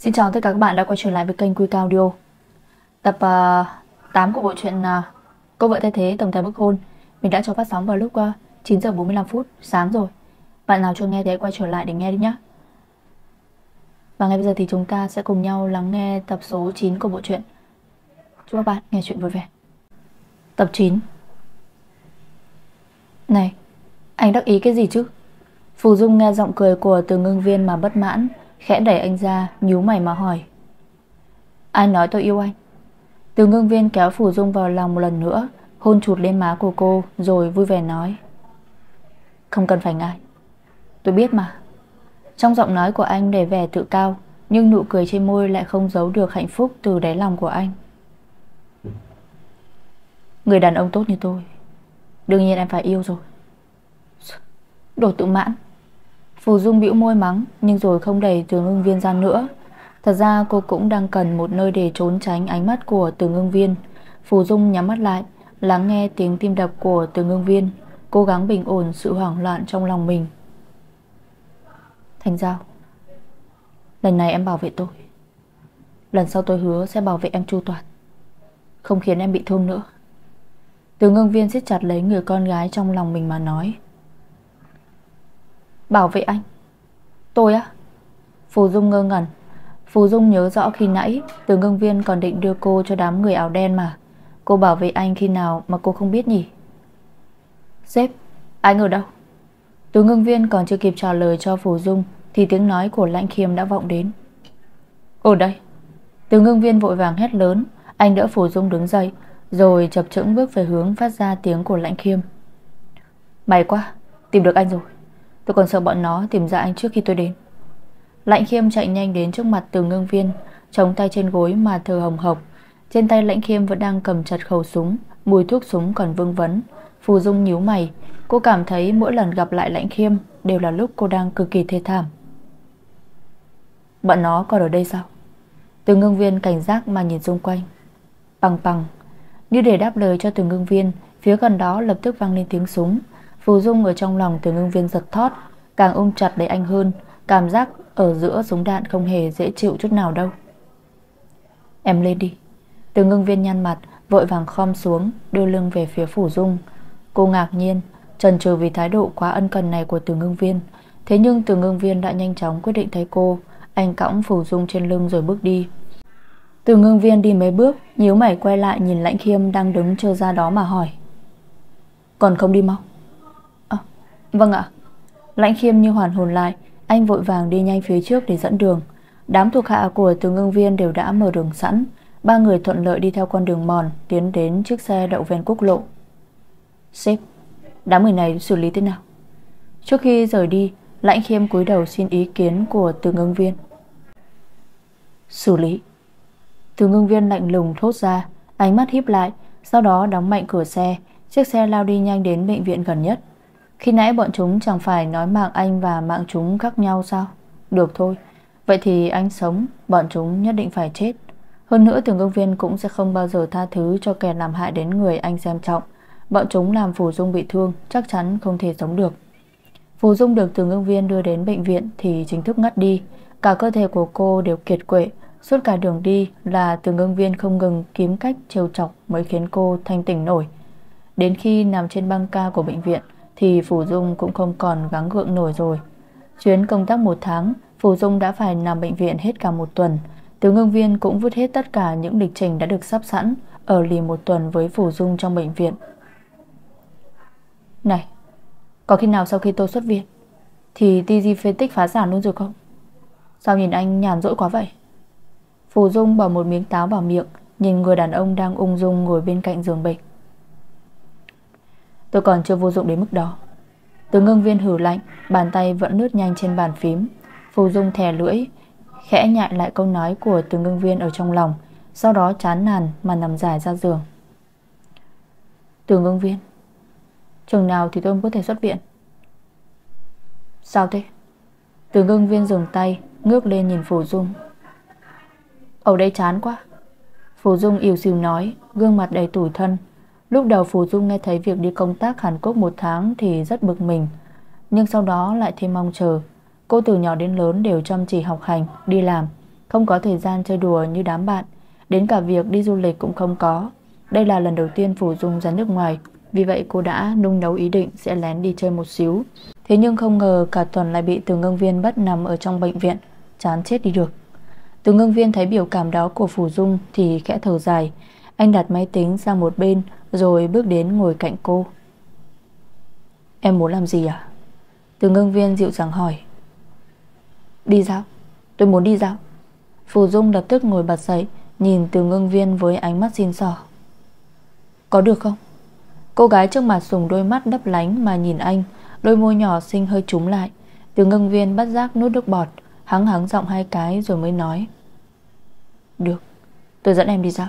Xin chào tất cả các bạn đã quay trở lại với kênh Quy Cao Audio. Tập ờ, uh, 8 của bộ truyện uh, Cô vợ thay thế tổng tài bức hôn. Mình đã cho phát sóng vào lúc ờ, uh, 9 giờ 45 phút sáng rồi. Bạn nào chưa nghe thì hãy quay trở lại để nghe đi nhé Và ngay bây giờ thì chúng ta sẽ cùng nhau lắng nghe tập số 9 của bộ truyện. Chúc các bạn nghe chuyện vui vẻ. Tập 9 Này, anh đắc ý cái gì chứ? Phù Dung nghe giọng cười của từ ngưng viên mà bất mãn. Khẽ đẩy anh ra, nhíu mày mà hỏi. Ai nói tôi yêu anh? Từ ngưng viên kéo Phủ Dung vào lòng một lần nữa, Hôn chụt lên má của cô, Rồi vui vẻ nói. Không cần phải ngại. Tôi biết mà. Trong giọng nói của anh để vẻ tự cao, Nhưng nụ cười trên môi lại không giấu được hạnh phúc Từ đáy lòng của anh. Người đàn ông tốt như tôi, Đương nhiên em phải yêu rồi. Đồ tự mãn. Phù Dung bĩu môi mắng, Nhưng rồi không đẩy từ ngưng viên ra nữa. Thật ra cô cũng đang cần một nơi để trốn tránh ánh mắt của từ ngưng viên. Phù Dung nhắm mắt lại, Lắng nghe tiếng tim đập của từ ngưng viên, Cố gắng bình ổn sự hoảng loạn trong lòng mình. Thành Giao, Lần này em bảo vệ tôi. Lần sau tôi hứa sẽ bảo vệ em chu toàn, Không khiến em bị thương nữa. Từ ngưng viên siết chặt lấy người con gái trong lòng mình mà nói. Bảo vệ anh. Tôi á? Phù Dung ngơ ngẩn. Phù Dung nhớ rõ khi nãy, Từ ngưng viên còn định đưa cô cho đám người áo đen mà. Cô bảo vệ anh khi nào mà cô không biết nhỉ? Sếp, Anh ở đâu? Từ ngưng viên còn chưa kịp trả lời cho Phù Dung, Thì tiếng nói của Lãnh Khiêm đã vọng đến. Ở đây. Từ ngưng viên vội vàng hét lớn. Anh đỡ Phù Dung đứng dậy, Rồi chập chững bước về hướng phát ra tiếng của Lãnh Khiêm. May quá, Tìm được anh rồi. Tôi còn sợ bọn nó tìm ra anh trước khi tôi đến. Lãnh khiêm chạy nhanh đến trước mặt từ ngưng viên, Chống tay trên gối mà thờ hồng hộc. Trên tay lãnh khiêm vẫn đang cầm chặt khẩu súng, Mùi thuốc súng còn vương vấn. Phù Dung nhíu mày, Cô cảm thấy mỗi lần gặp lại lãnh khiêm Đều là lúc cô đang cực kỳ thê thảm. Bọn nó còn ở đây sao? Từ ngưng viên cảnh giác mà nhìn xung quanh. Bằng bằng. Như để đáp lời cho từ ngưng viên, Phía gần đó lập tức vang lên tiếng súng. Phù Dung ở trong lòng từ ngưng viên giật thót, Càng ôm chặt lấy anh hơn, Cảm giác ở giữa súng đạn không hề dễ chịu chút nào đâu. Em lên đi. Từ ngưng viên nhăn mặt, Vội vàng khom xuống, Đưa lưng về phía Phủ Dung. Cô ngạc nhiên, Trần trừ vì thái độ quá ân cần này của từ ngưng viên. Thế nhưng từ ngưng viên đã nhanh chóng quyết định thấy cô. Anh cõng Phủ Dung trên lưng rồi bước đi. Từ ngưng viên đi mấy bước, nhíu mày quay lại nhìn lãnh khiêm Đang đứng chờ ra đó mà hỏi. Còn không đi mau? Vâng ạ. Lãnh khiêm như hoàn hồn lại, Anh vội vàng đi nhanh phía trước để dẫn đường. Đám thuộc hạ của từ ngưng viên đều đã mở đường sẵn. Ba người thuận lợi đi theo con đường mòn, Tiến đến chiếc xe đậu ven quốc lộ. Sếp, Đám người này xử lý thế nào? Trước khi rời đi, Lãnh khiêm cúi đầu xin ý kiến của từ ngưng viên. Xử lý. Từ ngưng viên lạnh lùng thốt ra, Ánh mắt híp lại, Sau đó đóng mạnh cửa xe. Chiếc xe lao đi nhanh đến bệnh viện gần nhất khi nãy bọn chúng chẳng phải nói mạng anh và mạng chúng khác nhau sao? Được thôi. Vậy thì anh sống Bọn chúng nhất định phải chết. Hơn nữa tưởng ngưng viên cũng sẽ không bao giờ tha thứ Cho kẻ làm hại đến người anh xem trọng. Bọn chúng làm Phù Dung bị thương Chắc chắn không thể sống được. Phù Dung được tưởng ngưng viên đưa đến bệnh viện Thì chính thức ngất đi. Cả cơ thể của cô đều kiệt quệ Suốt cả đường đi là từ ngưng viên không ngừng kiếm cách trêu chọc mới khiến cô thanh tỉnh nổi. Đến khi nằm trên băng ca của bệnh viện, thì Phủ Dung cũng không còn gắng gượng nổi rồi. Chuyến công tác một tháng, Phủ Dung đã phải nằm bệnh viện hết cả một tuần. Tướng ngưng viên cũng vứt hết tất cả những lịch trình đã được sắp sẵn, ở lì một tuần với Phủ Dung trong bệnh viện. Này, có khi nào sau khi tôi xuất viện, thì TG phê tích phá sản luôn rồi không? Sao nhìn anh nhàn rỗi quá vậy? Phù Dung bỏ một miếng táo vào miệng, nhìn người đàn ông đang ung dung ngồi bên cạnh giường bệnh. Tôi còn chưa vô dụng đến mức đó. Từ ngưng viên hử lạnh, Bàn tay vẫn lướt nhanh trên bàn phím. Phù dung thè lưỡi, Khẽ nhại lại câu nói của từ ngưng viên ở trong lòng, Sau đó chán nản mà nằm dài ra giường. Từ ngưng viên, Chừng nào thì tôi có thể xuất viện? Sao thế? Từ ngưng viên dừng tay, Ngước lên nhìn Phù Dung. Ở đây chán quá. Phù Dung yêu xìu nói, Gương mặt đầy tủi thân Lúc đầu Phù Dung nghe thấy việc đi công tác Hàn Quốc một tháng thì rất bực mình. Nhưng sau đó lại thêm mong chờ. Cô từ nhỏ đến lớn đều chăm chỉ học hành, đi làm. Không có thời gian chơi đùa như đám bạn. Đến cả việc đi du lịch cũng không có. Đây là lần đầu tiên phù Dung ra nước ngoài. Vì vậy cô đã nung nấu ý định Sẽ lén đi chơi một xíu. Thế nhưng không ngờ cả tuần lại bị từ ngưng viên bắt nằm Ở trong bệnh viện. Chán chết đi được. Từ ngưng viên thấy biểu cảm đó của phù Dung Thì khẽ thở dài. Anh đặt máy tính sang một bên, Rồi bước đến ngồi cạnh cô. Em muốn làm gì à? Từ ngưng viên dịu dàng hỏi. Đi dạo, Tôi muốn đi dạo. Phù Dung lập tức ngồi bật dậy, Nhìn từ ngưng viên với ánh mắt xin sỏ Có được không? Cô gái trước mặt dùng đôi mắt đấp lánh Mà nhìn anh, Đôi môi nhỏ xinh hơi trúng lại. Từ ngưng viên bắt giác nuốt nước bọt, Hắng hắng giọng hai cái rồi mới nói. Được, Tôi dẫn em đi dạo.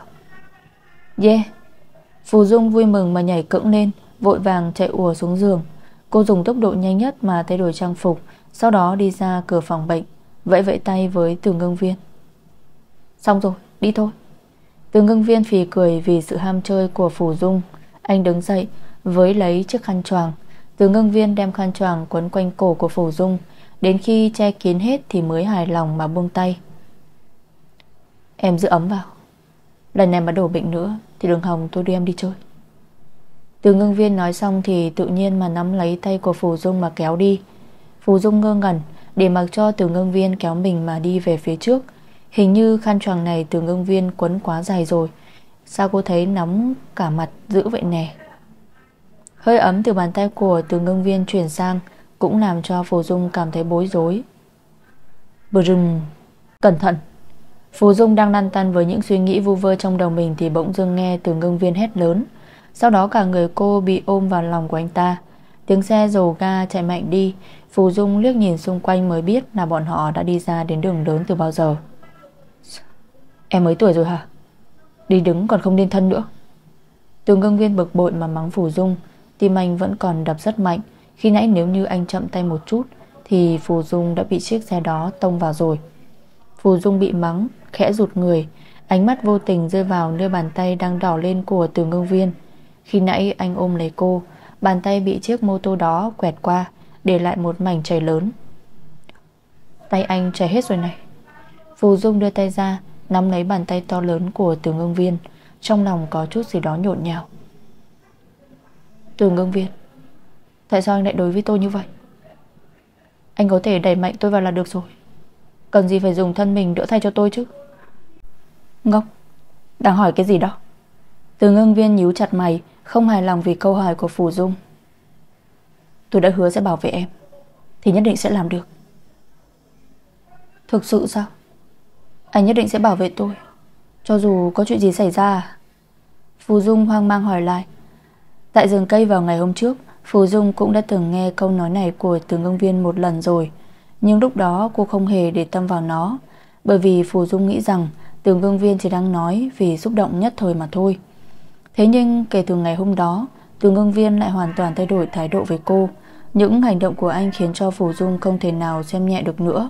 Yeah. Phù Dung vui mừng mà nhảy cẫng lên Vội vàng chạy ùa xuống giường. Cô dùng tốc độ nhanh nhất mà thay đổi trang phục Sau đó đi ra cửa phòng bệnh Vẫy vẫy tay với từ ngưng viên. Xong rồi, đi thôi. Từ ngưng viên phì cười vì sự ham chơi của phù Dung. Anh đứng dậy Với lấy chiếc khăn choàng. Từ ngưng viên đem khăn choàng quấn quanh cổ của phù Dung. Đến khi che kín hết Thì mới hài lòng mà buông tay. Em giữ ấm vào. Lần này mà đổ bệnh nữa Thì đường Hồng tôi đưa em đi chơi. Từ ngưng viên nói xong Thì tự nhiên mà nắm lấy tay của Phù Dung mà kéo đi. Phù Dung ngơ ngẩn, Để mặc cho từ ngưng viên kéo mình mà đi về phía trước. Hình như khăn choàng này từ ngưng viên quấn quá dài rồi. Sao cô thấy nóng cả mặt dữ vậy nè? Hơi ấm từ bàn tay của từ ngưng viên chuyển sang, Cũng làm cho Phù Dung cảm thấy bối rối. Brừng Cẩn thận. Phù Dung đang lăn tăn với những suy nghĩ vu vơ trong đầu mình Thì bỗng dưng nghe từ ngưng viên hét lớn. Sau đó cả người cô bị ôm vào lòng của anh ta. Tiếng xe rồ ga chạy mạnh đi. Phù Dung liếc nhìn xung quanh mới biết Là bọn họ đã đi ra đến đường lớn từ bao giờ. Em mấy tuổi rồi hả? Đi đứng còn không nên thân nữa. Tường ngưng viên bực bội mà mắng Phù Dung, Tim anh vẫn còn đập rất mạnh. Khi nãy nếu như anh chậm tay một chút, Thì Phù Dung đã bị chiếc xe đó tông vào rồi. Phù Dung bị mắng Khẽ rụt người. Ánh mắt vô tình rơi vào nơi bàn tay đang đỏ lên của Tường ngưng viên. Khi nãy anh ôm lấy cô, Bàn tay bị chiếc mô tô đó quẹt qua, Để lại một mảnh chảy lớn. Tay anh chảy hết rồi này. Phù Dung đưa tay ra, Nắm lấy bàn tay to lớn của từ ngưng viên. Trong lòng có chút gì đó nhộn nhào Từ ngưng viên, Tại sao anh lại đối với tôi như vậy? Anh có thể đẩy mạnh tôi vào là được rồi. Cần gì phải dùng thân mình đỡ thay cho tôi chứ? Ngốc, Đang hỏi cái gì đó? Từ ngưng viên nhíu chặt mày, Không hài lòng vì câu hỏi của Phù Dung. Tôi đã hứa sẽ bảo vệ em, Thì nhất định sẽ làm được. Thực sự sao? Anh nhất định sẽ bảo vệ tôi. Cho dù có chuyện gì xảy ra, Phù Dung hoang mang hỏi lại. Tại rừng cây vào ngày hôm trước, Phù Dung cũng đã từng nghe câu nói này Của từ ngưng viên một lần rồi. Nhưng lúc đó cô không hề để tâm vào nó, Bởi vì Phù Dung nghĩ rằng Tường ngưng viên chỉ đang nói Vì xúc động nhất thời mà thôi. Thế nhưng kể từ ngày hôm đó Tường ngưng viên lại hoàn toàn thay đổi thái độ với cô. Những hành động của anh khiến cho Phù Dung Không thể nào xem nhẹ được nữa.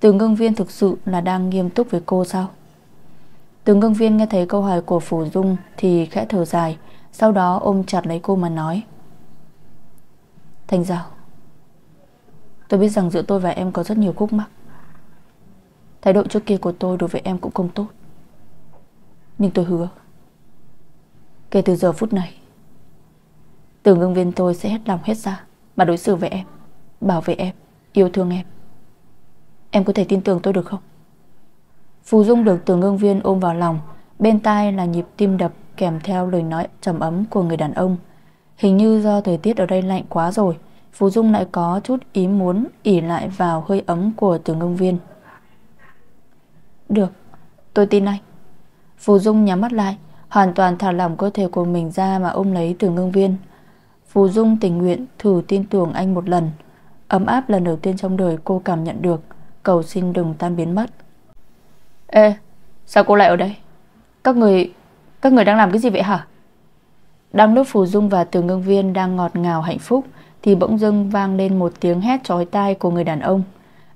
Tường ngưng viên thực sự là đang nghiêm túc với cô sao? Tường ngưng viên nghe thấy câu hỏi của Phù Dung Thì khẽ thở dài, Sau đó ôm chặt lấy cô mà nói. Thành Giao, Tôi biết rằng giữa tôi và em có rất nhiều khúc mắc. Thái độ trước kia của tôi đối với em cũng không tốt. Nhưng tôi hứa, Kể từ giờ phút này, Từ ngưng viên tôi sẽ hết lòng hết ra Mà đối xử với em, Bảo vệ em, Yêu thương em. Em có thể tin tưởng tôi được không? Phù Dung được từ ngưng viên ôm vào lòng, Bên tai là nhịp tim đập Kèm theo lời nói trầm ấm của người đàn ông. Hình như do thời tiết ở đây lạnh quá rồi, Phù Dung lại có chút ý muốn ỉ lại vào hơi ấm của từ ngưng viên. Được, Tôi tin anh. Phù Dung nhắm mắt lại, Hoàn toàn thả lỏng cơ thể của mình ra mà ôm lấy từ ngưng viên. Phù Dung tình nguyện thử tin tưởng anh một lần. Ấm áp lần đầu tiên trong đời cô cảm nhận được, Cầu xin đừng tan biến mất. Ê, sao cô lại ở đây? Các người Các người đang làm cái gì vậy hả? Đang lúc Phù Dung và Từ Ngưng Viên đang ngọt ngào hạnh phúc, Thì bỗng dưng vang lên một tiếng hét chói tai của người đàn ông.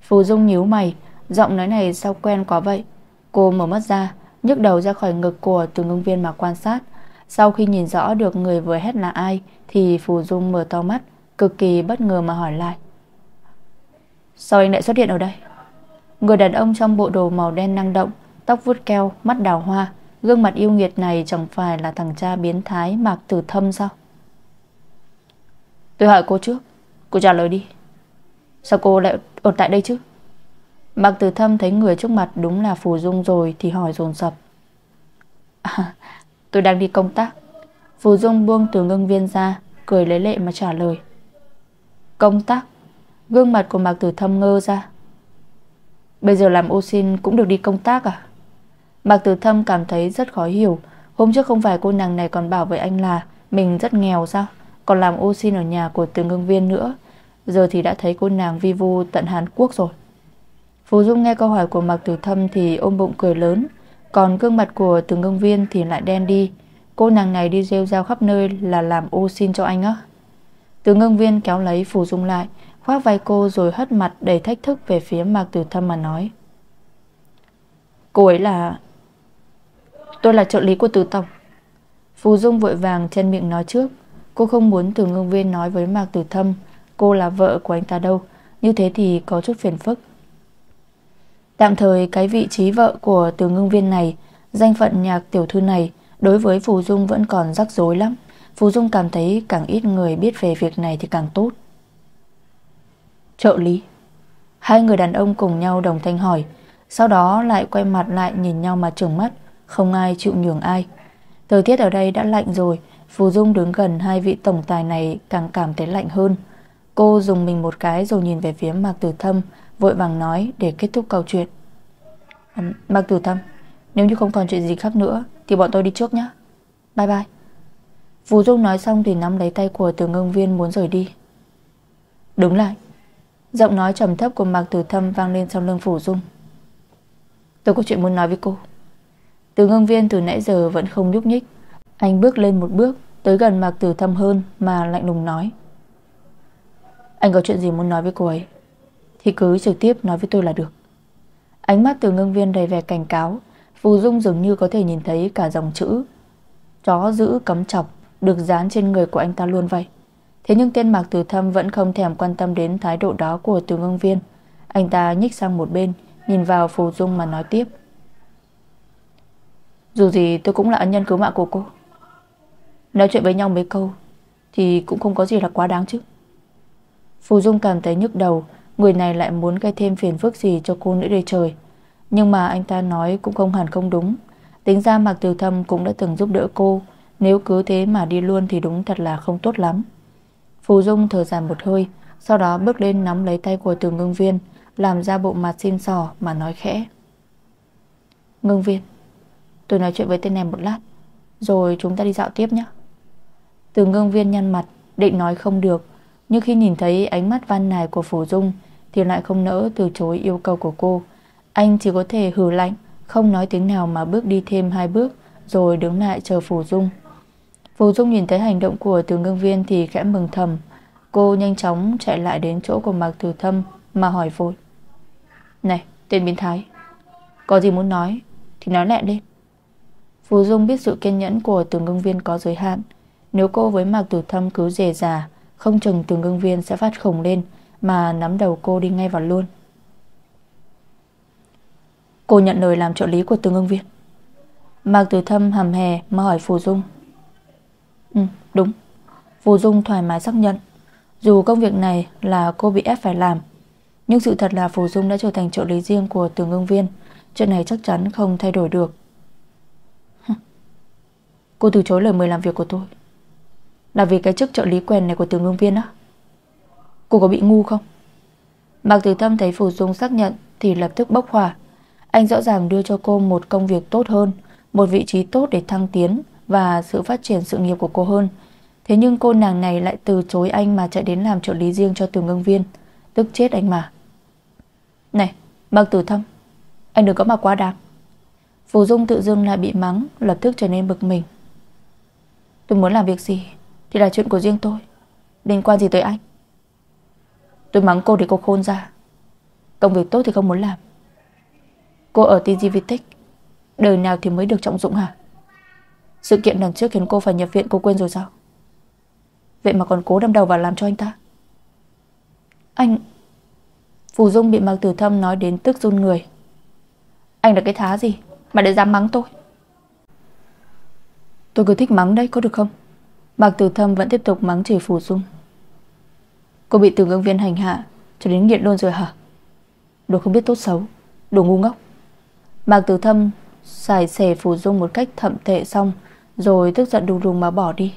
Phù Dung nhíu mày Giọng nói này sao quen quá vậy? Cô mở mắt ra nhấc đầu ra khỏi ngực của Từ Ngưng Viên mà quan sát. Sau khi nhìn rõ được người vừa hét là ai Thì Phù Dung mở to mắt Cực kỳ bất ngờ mà hỏi lại. Sao anh lại xuất hiện ở đây? Người đàn ông trong bộ đồ màu đen năng động Tóc vuốt keo, mắt đào hoa Gương mặt yêu nghiệt này chẳng phải là thằng cha biến thái Mạc Tử Thâm sao? Tôi hỏi cô trước Cô trả lời đi. Sao cô lại ở tại đây chứ? Mạc Tử Thâm thấy người trước mặt đúng là Phù Dung rồi Thì hỏi dồn dập. À, Tôi đang đi công tác. Phù Dung buông từ ngưng viên ra Cười lấy lệ mà trả lời. Công tác? Gương mặt của Mạc Tử Thâm ngơ ra. Bây giờ làm ô xin cũng được đi công tác à? Mạc Tử Thâm cảm thấy rất khó hiểu. Hôm trước không phải cô nàng này còn bảo với anh là Mình rất nghèo sao? Còn làm ô xin ở nhà của từ ngưng viên nữa. Giờ thì đã thấy cô nàng vi vu tận Hàn Quốc rồi. Phú Dung nghe câu hỏi của Mạc Tử Thâm Thì ôm bụng cười lớn. Còn gương mặt của từ ngưng viên thì lại đen đi. Cô nàng này đi rêu rao khắp nơi Là làm ô xin cho anh á. Từ ngưng viên kéo lấy Phù Dung lại, Khoác vai cô rồi hất mặt đầy thách thức Về phía Mạc Tử Thâm mà nói. Cô ấy là Tôi là trợ lý của Từ Tổng Phù Dung vội vàng chân miệng nói trước. Cô không muốn từ ngưng viên nói với Mạc Tử Thâm, Cô là vợ của anh ta đâu. Như thế thì có chút phiền phức. Tạm thời, cái vị trí vợ của từ ngưng viên này, Danh phận nhạc tiểu thư này, Đối với Phù Dung vẫn còn rắc rối lắm. Phù Dung cảm thấy càng ít người biết về việc này thì càng tốt. Trợ lý. Hai người đàn ông cùng nhau đồng thanh hỏi, Sau đó lại quay mặt lại nhìn nhau mà trừng mắt, Không ai chịu nhường ai. Thời tiết ở đây đã lạnh rồi, Phù Dung đứng gần hai vị tổng tài này Càng cảm thấy lạnh hơn. Cô dùng mình một cái rồi nhìn về phía Mạc Tử Thâm Vội vàng nói để kết thúc câu chuyện. À, Tử Thâm Nếu như không còn chuyện gì khác nữa Thì bọn tôi đi trước nhé Bye bye. Phù Dung nói xong thì nắm lấy tay của từ ngưng viên muốn rời đi. Đứng lại. Giọng nói trầm thấp của Mạc Tử Thâm vang lên sau lưng Phủ Dung. Tôi có chuyện muốn nói với cô. Từ ngưng viên từ nãy giờ vẫn không nhúc nhích. Anh bước lên một bước Tới gần Mạc Tử Thâm hơn Mà lạnh lùng nói. Anh có chuyện gì muốn nói với cô ấy? Thì cứ trực tiếp nói với tôi là được. Ánh mắt từ ngưng viên đầy vẻ cảnh cáo, Phù Dung dường như có thể nhìn thấy cả dòng chữ. Chó giữ cấm chọc Được dán trên người của anh ta luôn vậy. Thế nhưng tên Mạc Tử Thâm vẫn không thèm quan tâm đến thái độ đó của từ ngưng viên. Anh ta nhích sang một bên, Nhìn vào Phù Dung mà nói tiếp. Dù gì tôi cũng là ân nhân cứu mạng của cô. Nói chuyện với nhau mấy câu Thì cũng không có gì là quá đáng chứ. Phù Dung cảm thấy nhức đầu Người này lại muốn gây thêm phiền phức gì cho cô nữa đây trời. Nhưng mà anh ta nói cũng không hẳn không đúng. Tính ra Mạc Tiểu Thâm cũng đã từng giúp đỡ cô. Nếu cứ thế mà đi luôn thì đúng thật là không tốt lắm. Phù Dung thở dài một hơi, Sau đó bước lên nắm lấy tay của từ ngưng viên, Làm ra bộ mặt xin sò mà nói khẽ. Ngưng viên, Tôi nói chuyện với tên này một lát, Rồi chúng ta đi dạo tiếp nhé. Từ ngưng viên nhăn mặt, Định nói không được, Nhưng khi nhìn thấy ánh mắt van nài của Phù Dung thì lại không nỡ từ chối yêu cầu của cô Anh chỉ có thể hừ lạnh Không nói tiếng nào mà bước đi thêm hai bước Rồi đứng lại chờ Phù Dung Phù Dung nhìn thấy hành động của từ ngưng viên thì khẽ mừng thầm. Cô nhanh chóng chạy lại đến chỗ của Mạc Tử Thâm mà hỏi vội. Này, tên biến thái, có gì muốn nói thì nói lẹ lên. Phù Dung biết sự kiên nhẫn của từ ngưng viên có giới hạn. Nếu cô với Mạc Tử Thâm cứ dề già, không chừng từ ngưng viên sẽ phát khổng lên mà nắm đầu cô đi ngay vào luôn. Cô nhận lời làm trợ lý của tương ngưng viên. Mạc Tử Thâm hầm hè mà hỏi Phù Dung. Ừ đúng. Phù Dung thoải mái xác nhận. Dù công việc này là cô bị ép phải làm, Nhưng sự thật là Phù Dung đã trở thành trợ lý riêng của tường ngưng viên. Chuyện này chắc chắn không thay đổi được. Cô từ chối lời mời làm việc của tôi. Là vì cái chức trợ lý quen này của tường ngưng viên á. Cô có bị ngu không Mạc Tử thâm thấy Phù Dung xác nhận Thì lập tức bốc hỏa Anh rõ ràng đưa cho cô một công việc tốt hơn Một vị trí tốt để thăng tiến và sự phát triển sự nghiệp của cô hơn. Thế nhưng cô nàng này lại từ chối anh mà chạy đến làm trợ lý riêng cho từ ngưng viên. Tức chết anh mà. Này, Mạc Tử Thâm, anh đừng có mà quá đáng. Phù Dung tự dưng lại bị mắng, lập tức trở nên bực mình. Tôi muốn làm việc gì thì là chuyện của riêng tôi. Liên quan gì tới anh? Tôi mắng cô để cô khôn ra. Công việc tốt thì không muốn làm. Cô ở TG đời nào thì mới được trọng dụng hả? Sự kiện lần trước khiến cô phải nhập viện, cô quên rồi sao Vậy mà còn cố đâm đầu vào làm cho anh ta Anh, Phù Dung bị Mạc Tử Thâm nói đến tức run người Anh là cái thá gì Mà để dám mắng tôi Tôi cứ thích mắng đấy, có được không Mạc Tử Thâm vẫn tiếp tục mắng chửi Phù Dung Cô bị từ ngưng viên hành hạ, Cho đến nghiện luôn rồi hả? Đồ không biết tốt xấu, Đồ ngu ngốc. Mạc Tử Thâm xài xề Phù Dung một cách thậm tệ xong, Rồi tức giận đùng đùng mà bỏ đi.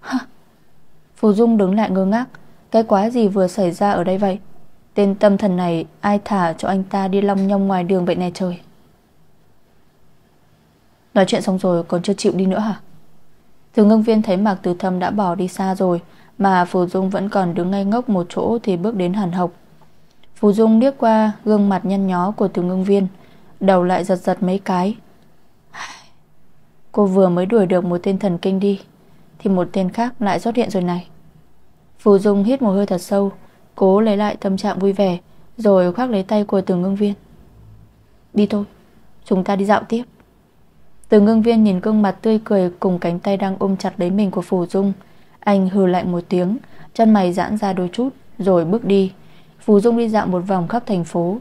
Hả? Phù Dung đứng lại ngơ ngác, Cái quái gì vừa xảy ra ở đây vậy? Tên tâm thần này ai thả cho anh ta đi long nhong ngoài đường vậy này trời? Nói chuyện xong rồi còn chưa chịu đi nữa hả? Từ ngưng viên thấy Mạc Tử Thâm đã bỏ đi xa rồi mà Phù Dung vẫn còn đứng ngay ngốc một chỗ Thì bước đến hàn học. Phù Dung liếc qua gương mặt nhăn nhó của từ ngưng viên, Đầu lại giật giật mấy cái. Cô vừa mới đuổi được một tên thần kinh đi, Thì một tên khác lại xuất hiện rồi này. Phù Dung hít một hơi thật sâu, Cố lấy lại tâm trạng vui vẻ, Rồi khoác lấy tay của từ ngưng viên. Đi thôi, Chúng ta đi dạo tiếp. Từ ngưng viên nhìn gương mặt tươi cười Cùng cánh tay đang ôm chặt lấy mình của Phù Dung anh hừ lạnh một tiếng, Chân mày giãn ra đôi chút, Rồi bước đi. Phù Dung đi dạo một vòng khắp thành phố.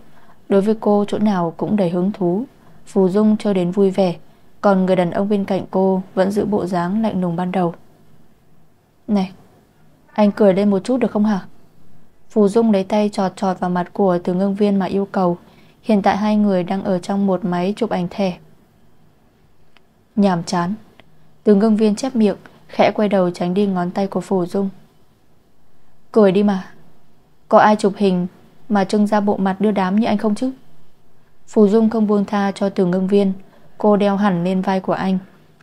Đối với cô, chỗ nào cũng đầy hứng thú. Phù Dung chơi đến vui vẻ, Còn người đàn ông bên cạnh cô Vẫn giữ bộ dáng lạnh lùng ban đầu. Này, Anh cười lên một chút được không hả? Phù Dung lấy tay trọt trọt vào mặt của từ ngưng viên mà yêu cầu. Hiện tại hai người đang ở trong một máy chụp ảnh thẻ. Nhàm chán. Từ ngưng viên chép miệng. Khẽ quay đầu tránh đi ngón tay của Phù Dung. Cười đi mà. Có ai chụp hình Mà trưng ra bộ mặt đưa đám như anh không chứ? Phù Dung không buông tha cho từ ngưng viên. Cô đeo hẳn lên vai của anh,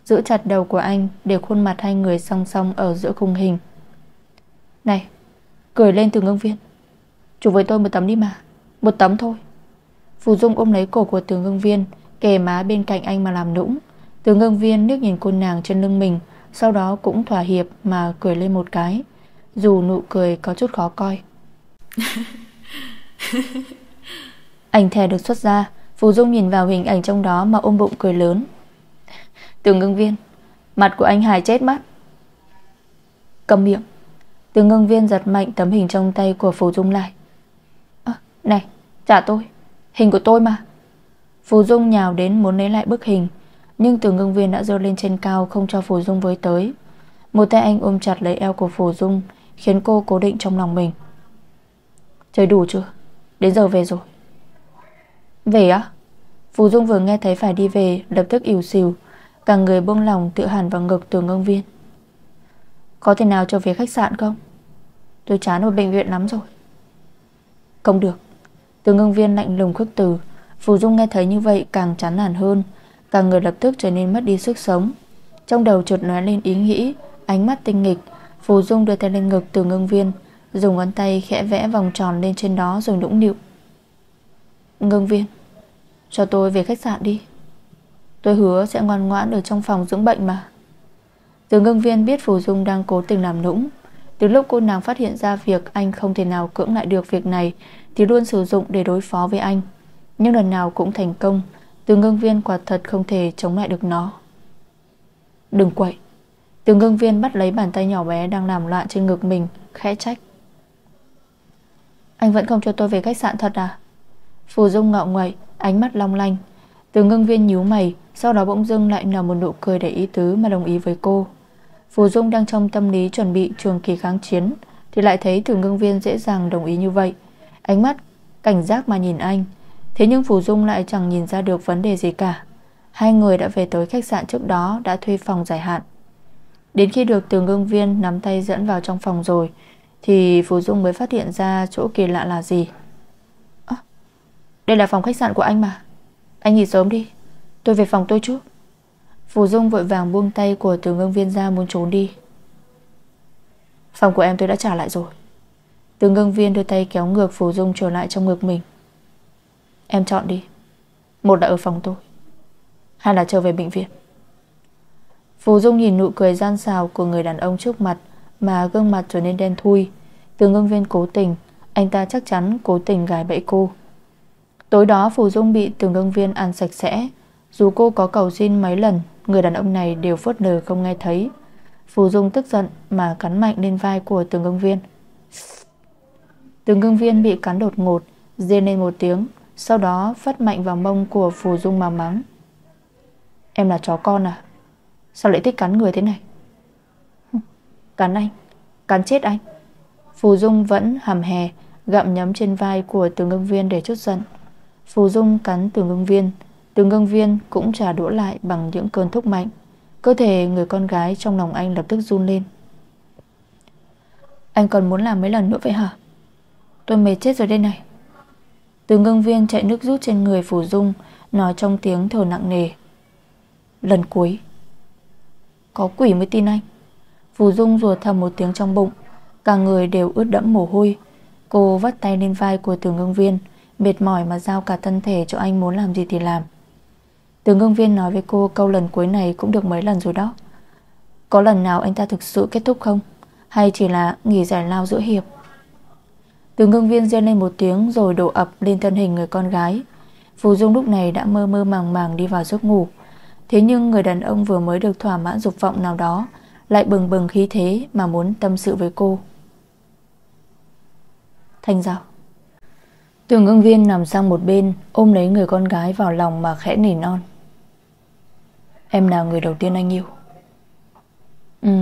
Giữ chặt đầu của anh Để khuôn mặt hai người song song ở giữa khung hình. Này, Cười lên từ ngưng viên. Chụp với tôi một tấm đi mà. Một tấm thôi. Phù Dung ôm lấy cổ của từ ngưng viên, Kề má bên cạnh anh mà làm nũng. Từ ngưng viên nước nhìn cô nàng trên lưng mình sau đó cũng thỏa hiệp mà cười lên một cái. Dù nụ cười có chút khó coi. Ảnh thẻ được xuất ra. Phù Dung nhìn vào hình ảnh trong đó Mà ôm bụng cười lớn. Từ ngưng viên Mặt của anh hài chết mắt. Cầm miệng. Từ ngưng viên giật mạnh tấm hình trong tay của Phù Dung lại. À, Này trả tôi. Hình của tôi mà. Phù Dung nhào đến muốn lấy lại bức hình nhưng từ ngưng viên đã dơ lên trên cao Không cho Phù Dung với tới. Một tay anh ôm chặt lấy eo của Phù Dung, Khiến cô cố định trong lòng mình. Chơi đủ chưa? Đến giờ về rồi. Về á? Phù Dung vừa nghe thấy phải đi về, Lập tức ỉu xìu. Cả người buông lòng tự hẳn vào ngực từ ngưng viên. Có thể nào cho về khách sạn không? Tôi chán ở bệnh viện lắm rồi. Không được. Từ ngưng viên lạnh lùng khước từ. Phù Dung nghe thấy như vậy càng chán nản hơn. Cả người lập tức trở nên mất đi sức sống. Trong đầu chợt lóe lên ý nghĩ, Ánh mắt tinh nghịch, Phù Dung đưa tay lên ngực từ ngưng viên, Dùng ngón tay khẽ vẽ vòng tròn lên trên đó Rồi nũng nịu. Ngưng viên, Cho tôi về khách sạn đi. Tôi hứa sẽ ngoan ngoãn ở trong phòng dưỡng bệnh mà. Từ ngưng viên biết Phù Dung đang cố tình làm nũng. Từ lúc cô nàng phát hiện ra việc anh không thể nào cưỡng lại được việc này, Thì luôn sử dụng để đối phó với anh. Nhưng lần nào cũng thành công từ ngưng viên quả thật không thể chống lại được nó. Đừng quậy. Từ ngưng viên bắt lấy bàn tay nhỏ bé Đang làm loạn trên ngực mình, Khẽ trách. Anh vẫn không cho tôi về khách sạn thật à? Phù Dung ngạo nguậy Ánh mắt long lanh. Từ ngưng viên nhíu mày, Sau đó bỗng dưng lại nở một nụ cười để ý tứ Mà đồng ý với cô. Phù Dung đang trong tâm lý chuẩn bị trường kỳ kháng chiến, Thì lại thấy từ ngưng viên dễ dàng đồng ý như vậy. Ánh mắt, cảnh giác mà nhìn anh. Thế nhưng Phù Dung lại chẳng nhìn ra được vấn đề gì cả. Hai người đã về tới khách sạn trước đó Đã thuê phòng dài hạn. Đến khi được từ ngưng viên nắm tay dẫn vào trong phòng rồi Thì Phù Dung mới phát hiện ra chỗ kỳ lạ là gì. À, Đây là phòng khách sạn của anh mà. Anh nghỉ sớm đi. Tôi về phòng tôi chút. Phù Dung vội vàng buông tay của từ ngưng viên ra muốn trốn đi. Phòng của em tôi đã trả lại rồi. Từ ngưng viên đưa tay kéo ngược Phù Dung trở lại trong ngực mình. Em chọn đi. Một là ở phòng tôi, Hai là trở về bệnh viện. Phù Dung nhìn nụ cười gian xào của người đàn ông trước mặt Mà gương mặt trở nên đen thui. Từ ngưng viên cố tình, Anh ta chắc chắn cố tình gài bẫy cô. Tối đó Phù Dung bị từ ngưng viên ăn sạch sẽ. Dù cô có cầu xin mấy lần, Người đàn ông này đều phớt lờ không nghe thấy. Phù Dung tức giận mà cắn mạnh lên vai của từng Ngưng viên. Từng ngưng viên bị cắn đột ngột dê lên một tiếng. Sau đó, phát mạnh vào mông của Phù Dung mà mắng. Em là chó con à? Sao lại thích cắn người thế này? Cắn anh, Cắn chết anh. Phù Dung vẫn hầm hè, Gặm nhấm trên vai của từ ngưng viên để chút giận. Phù Dung cắn từ ngưng viên. Từ ngưng viên cũng trả đũa lại Bằng những cơn thúc mạnh. Cơ thể người con gái trong lòng anh lập tức run lên. Anh còn muốn làm mấy lần nữa vậy hả? Tôi mệt chết rồi đây này. Từ ngưng viên chạy nước rút trên người Phù Dung, Nói trong tiếng thở nặng nề. Lần cuối. Có quỷ mới tin anh. Phù Dung rùa thầm một tiếng trong bụng, Cả người đều ướt đẫm mồ hôi. Cô vắt tay lên vai của từ ngưng viên, Mệt mỏi mà giao cả thân thể cho anh muốn làm gì thì làm. Từ ngưng viên nói với cô câu lần cuối này cũng được mấy lần rồi đó. Có lần nào anh ta thực sự kết thúc không? Hay chỉ là nghỉ giải lao giữa hiệp? Từ ngưng viên rên lên một tiếng Rồi đổ ập lên thân hình người con gái. Phù Dung lúc này đã mơ mơ màng màng đi vào giấc ngủ. Thế nhưng người đàn ông vừa mới được thỏa mãn dục vọng nào đó, Lại bừng bừng khí thế mà muốn tâm sự với cô. Thanh Giao. Tường ưng viên nằm sang một bên, Ôm lấy người con gái vào lòng mà khẽ nỉ non. Em là người đầu tiên anh yêu. Ừ.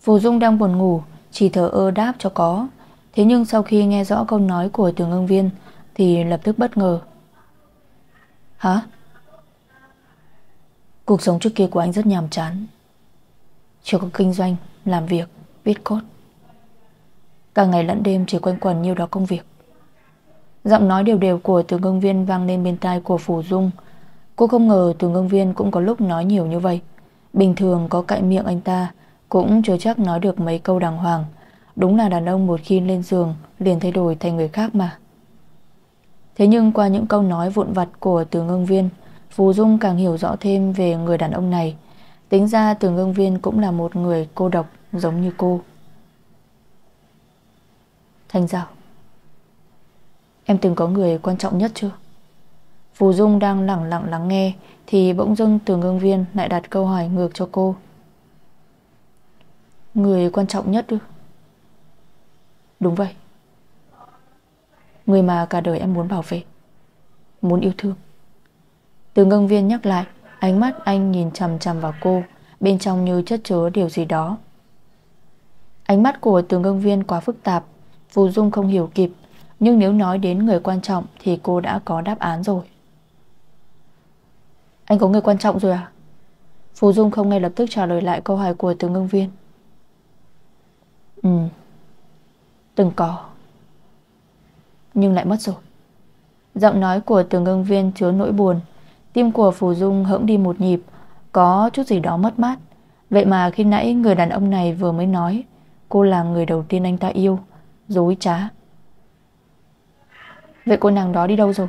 Phù Dung đang buồn ngủ, Chỉ thở ơ đáp cho có. Thế nhưng sau khi nghe rõ câu nói của tường ưng viên Thì lập tức bất ngờ. Hả? Cuộc sống trước kia của anh rất nhàm chán. Chưa có kinh doanh Làm việc, viết cốt Cả ngày lẫn đêm chỉ quanh quẩn nhiều đó công việc. Giọng nói đều đều của tường ngưng viên vang lên bên tai của Phủ Dung. Cô không ngờ tường ngưng viên cũng có lúc nói nhiều như vậy. Bình thường có cạnh miệng anh ta Cũng chưa chắc nói được mấy câu đàng hoàng. Đúng là đàn ông một khi lên giường, Liền thay đổi thành người khác mà. Thế nhưng qua những câu nói vụn vặt của từ ngưng viên, Phù Dung càng hiểu rõ thêm về người đàn ông này. Tính ra từ ngưng viên cũng là một người cô độc, giống như cô. Thanh Giao Em từng có người quan trọng nhất chưa? Phù Dung đang lặng lặng lắng nghe, Thì bỗng dưng từ ngưng viên lại đặt câu hỏi ngược cho cô. Người quan trọng nhất ư? Đúng vậy. Người mà cả đời em muốn bảo vệ, Muốn yêu thương. Từ ngưng viên nhắc lại, Ánh mắt anh nhìn chằm chằm vào cô, Bên trong như chất chứa điều gì đó. Ánh mắt của từ ngưng viên quá phức tạp, Phù Dung không hiểu kịp, Nhưng nếu nói đến người quan trọng Thì cô đã có đáp án rồi. Anh có người quan trọng rồi à? Phù Dung không ngay lập tức trả lời lại câu hỏi của từ ngưng viên. Ừ. Từng có. Nhưng lại mất rồi. Giọng nói của tường ngưng viên chứa nỗi buồn. Tim của Phù Dung hững đi một nhịp. Có chút gì đó mất mát. Vậy mà khi nãy người đàn ông này vừa mới nói, Cô là người đầu tiên anh ta yêu, Dối trá. Vậy cô nàng đó đi đâu rồi?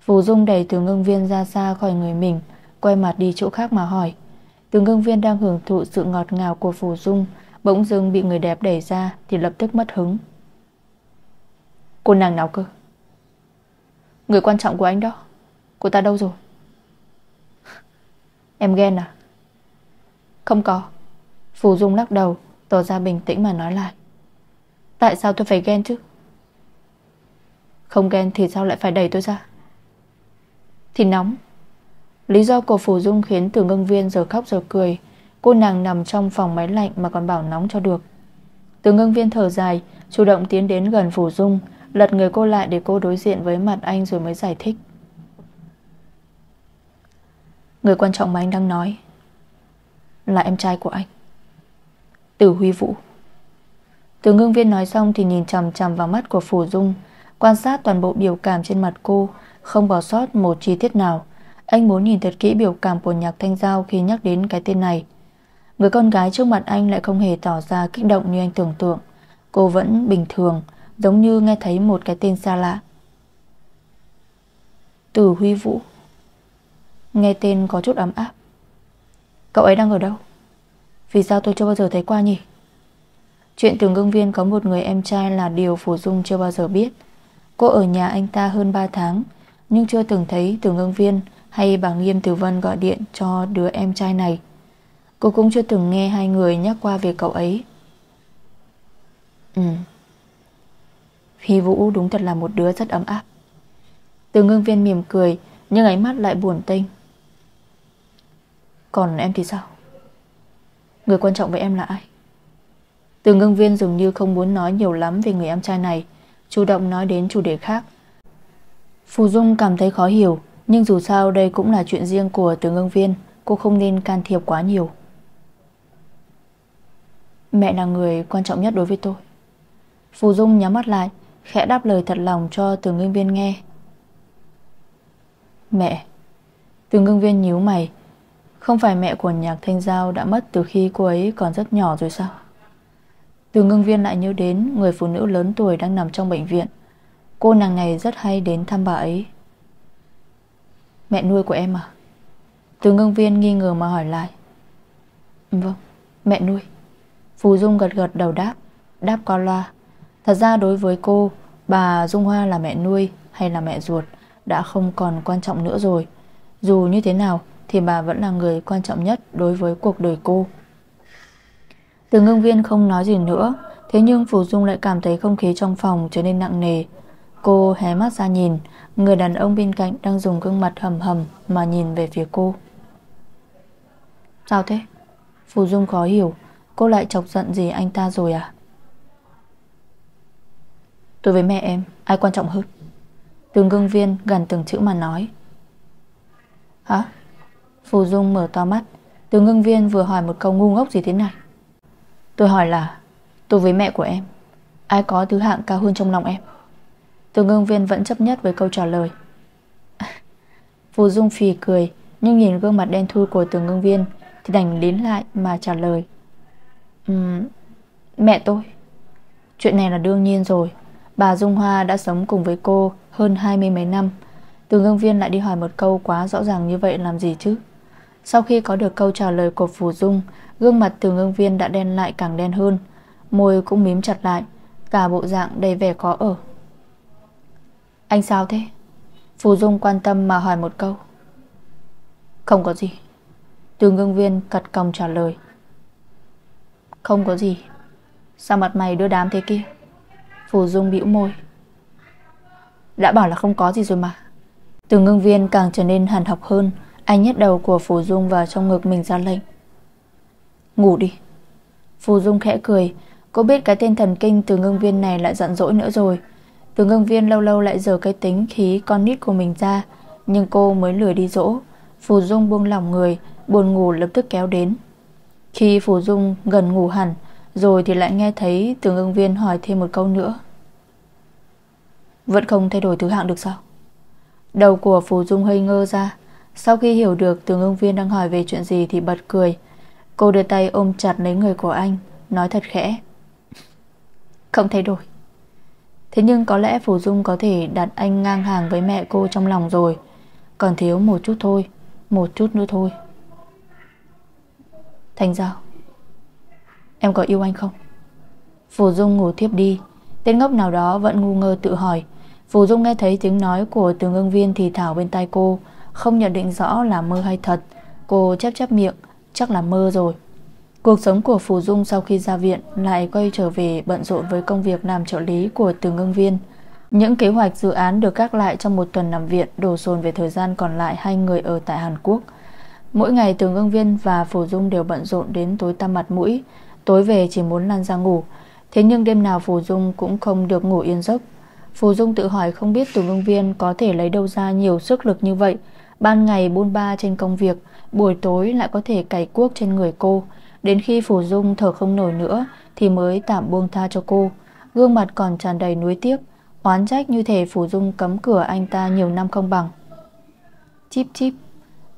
Phù Dung đẩy từ ngưng viên ra xa khỏi người mình, Quay mặt đi chỗ khác mà hỏi. Từ ngưng viên đang hưởng thụ sự ngọt ngào của Phù Dung Bỗng dưng bị người đẹp đẩy ra Thì lập tức mất hứng. Cô nàng nào cơ? Người quan trọng của anh đó. Cô ta đâu rồi? Em ghen à? Không có. Phù Dung lắc đầu, Tỏ ra bình tĩnh mà nói lại. Tại sao tôi phải ghen chứ? Không ghen thì sao lại phải đẩy tôi ra? Thì nóng. Lý do của Phù Dung khiến từ ngưng viên giờ khóc giờ cười Cô nàng nằm trong phòng máy lạnh Mà còn bảo nóng cho được. Từ ngưng viên thở dài, Chủ động tiến đến gần phủ Dung, Lật người cô lại để cô đối diện với mặt anh Rồi mới giải thích. Người quan trọng mà anh đang nói Là em trai của anh, Tử Huy Vũ. Từ ngưng viên nói xong thì nhìn chằm chằm vào mắt của Phủ Dung, Quan sát toàn bộ biểu cảm trên mặt cô, Không bỏ sót một chi tiết nào. Anh muốn nhìn thật kỹ biểu cảm của nhạc thanh giao Khi nhắc đến cái tên này. Người con gái trước mặt anh lại không hề tỏ ra kích động như anh tưởng tượng. Cô vẫn bình thường Giống như nghe thấy một cái tên xa lạ. Từ Huy Vũ. Nghe tên có chút ấm áp. Cậu ấy đang ở đâu? Vì sao tôi chưa bao giờ thấy qua nhỉ? Chuyện Tường gương Viên có một người em trai là điều Phù Dung chưa bao giờ biết. Cô ở nhà anh ta hơn 3 tháng, nhưng chưa từng thấy Tường gương Viên hay bà Nghiêm Tử Vân gọi điện cho đứa em trai này. Cô cũng chưa từng nghe hai người nhắc qua về cậu ấy. Ừ. Phi Vũ đúng thật là một đứa rất ấm áp. Từ ngưng viên mỉm cười, Nhưng ánh mắt lại buồn tinh Còn em thì sao? Người quan trọng với em là ai? Từ ngưng viên dường như không muốn nói nhiều lắm Về người em trai này, Chủ động nói đến chủ đề khác. Phù Dung cảm thấy khó hiểu, Nhưng dù sao đây cũng là chuyện riêng của từ ngưng viên, Cô không nên can thiệp quá nhiều. Mẹ là người quan trọng nhất đối với tôi. Phù Dung nhắm mắt lại, Khẽ đáp lời thật lòng cho từ ngưng viên nghe. Mẹ, Từ ngưng viên nhíu mày. Không phải mẹ của nhạc thanh giao đã mất Từ khi cô ấy còn rất nhỏ rồi sao? Từ ngưng viên lại nhớ đến Người phụ nữ lớn tuổi đang nằm trong bệnh viện. Cô nàng này rất hay đến thăm bà ấy. Mẹ nuôi của em à? Từ ngưng viên nghi ngờ mà hỏi lại. Vâng Mẹ nuôi. Phù Dung gật gật đầu đáp Đáp qua loa. Thật ra đối với cô, Bà Dung Hoa là mẹ nuôi hay là mẹ ruột Đã không còn quan trọng nữa rồi. Dù như thế nào Thì bà vẫn là người quan trọng nhất Đối với cuộc đời cô. Từ ngưng viên không nói gì nữa, Thế nhưng Phù Dung lại cảm thấy không khí trong phòng trở nên nặng nề. Cô hé mắt ra nhìn, Người đàn ông bên cạnh đang dùng gương mặt hầm hầm Mà nhìn về phía cô. Sao thế? Phù Dung khó hiểu. Cô lại chọc giận gì anh ta rồi à? Tôi với mẹ em, Ai quan trọng hơn? Từng gương viên gần từng chữ mà nói. Hả? Phù Dung mở to mắt. Từ ngưng viên vừa hỏi một câu ngu ngốc gì thế này? Tôi hỏi là, Tôi với mẹ của em, Ai có thứ hạng cao hơn trong lòng em? Từ ngưng viên vẫn chấp nhất với câu trả lời. Phù Dung phì cười, Nhưng nhìn gương mặt đen thui của từ ngưng viên Thì đành lín lại mà trả lời um, Mẹ tôi. Chuyện này là đương nhiên rồi. Bà Dung Hoa đã sống cùng với cô Hơn hai mươi mấy năm. Từ ngương viên lại đi hỏi một câu quá rõ ràng như vậy làm gì chứ? Sau khi có được câu trả lời của Phù Dung Gương mặt từ ngương viên đã đen lại càng đen hơn. Môi cũng mím chặt lại Cả bộ dạng đầy vẻ khó ở. Anh sao thế? Phù Dung quan tâm mà hỏi một câu. Không có gì. Từ ngương viên cật còng trả lời. Không có gì. Sao mặt mày đưa đám thế kia? Phù Dung bĩu môi. Đã bảo là không có gì rồi mà. Từ ngưng viên càng trở nên hàn học hơn. Anh nhét đầu của Phù Dung vào trong ngực mình ra lệnh. Ngủ đi. Phù Dung khẽ cười. Cô biết cái tên thần kinh từ ngưng viên này lại giận dỗi nữa rồi. Từ ngưng viên lâu lâu lại dở cái tính khí con nít của mình ra. Nhưng cô mới lười đi dỗ. Phù Dung buông lỏng người, Buồn ngủ lập tức kéo đến. Khi Phù Dung gần ngủ hẳn, Rồi thì lại nghe thấy Tường ưng viên hỏi thêm một câu nữa. Vẫn không thay đổi thứ hạng được sao? Đầu của Phù Dung hơi ngơ ra. Sau khi hiểu được Tường ưng viên đang hỏi về chuyện gì Thì bật cười. Cô đưa tay ôm chặt lấy người của anh, Nói thật khẽ. Không thay đổi. Thế nhưng có lẽ Phù Dung có thể đặt anh ngang hàng với mẹ cô trong lòng rồi. Còn thiếu một chút thôi, Một chút nữa thôi. Thành Giao Em có yêu anh không? Phù Dung ngủ thiếp đi Tên ngốc nào đó vẫn ngu ngơ tự hỏi Phù Dung nghe thấy tiếng nói của từ ngưng viên thì thảo bên tai cô, Không nhận định rõ là mơ hay thật Cô chép chép miệng, Chắc là mơ rồi Cuộc sống của Phù Dung sau khi ra viện lại quay trở về bận rộn với công việc làm trợ lý của tường ngưng viên. Những kế hoạch dự án được gác lại trong một tuần nằm viện đổ dồn về thời gian còn lại hai người ở tại Hàn Quốc. Mỗi ngày Tường ngưng viên và Phù Dung đều bận rộn đến tối tăm mặt mũi, tối về chỉ muốn lăn ra ngủ. Thế nhưng đêm nào Phù Dung cũng không được ngủ yên giấc. Phù Dung tự hỏi không biết Tùng ngưng viên có thể lấy đâu ra nhiều sức lực như vậy. Ban ngày buôn ba trên công việc, buổi tối lại có thể cày cuốc trên người cô. Đến khi Phù Dung thở không nổi nữa Thì mới tạm buông tha cho cô Gương mặt còn tràn đầy nuối tiếc Oán trách như thể Phù Dung cấm cửa anh ta nhiều năm không bằng Chip chip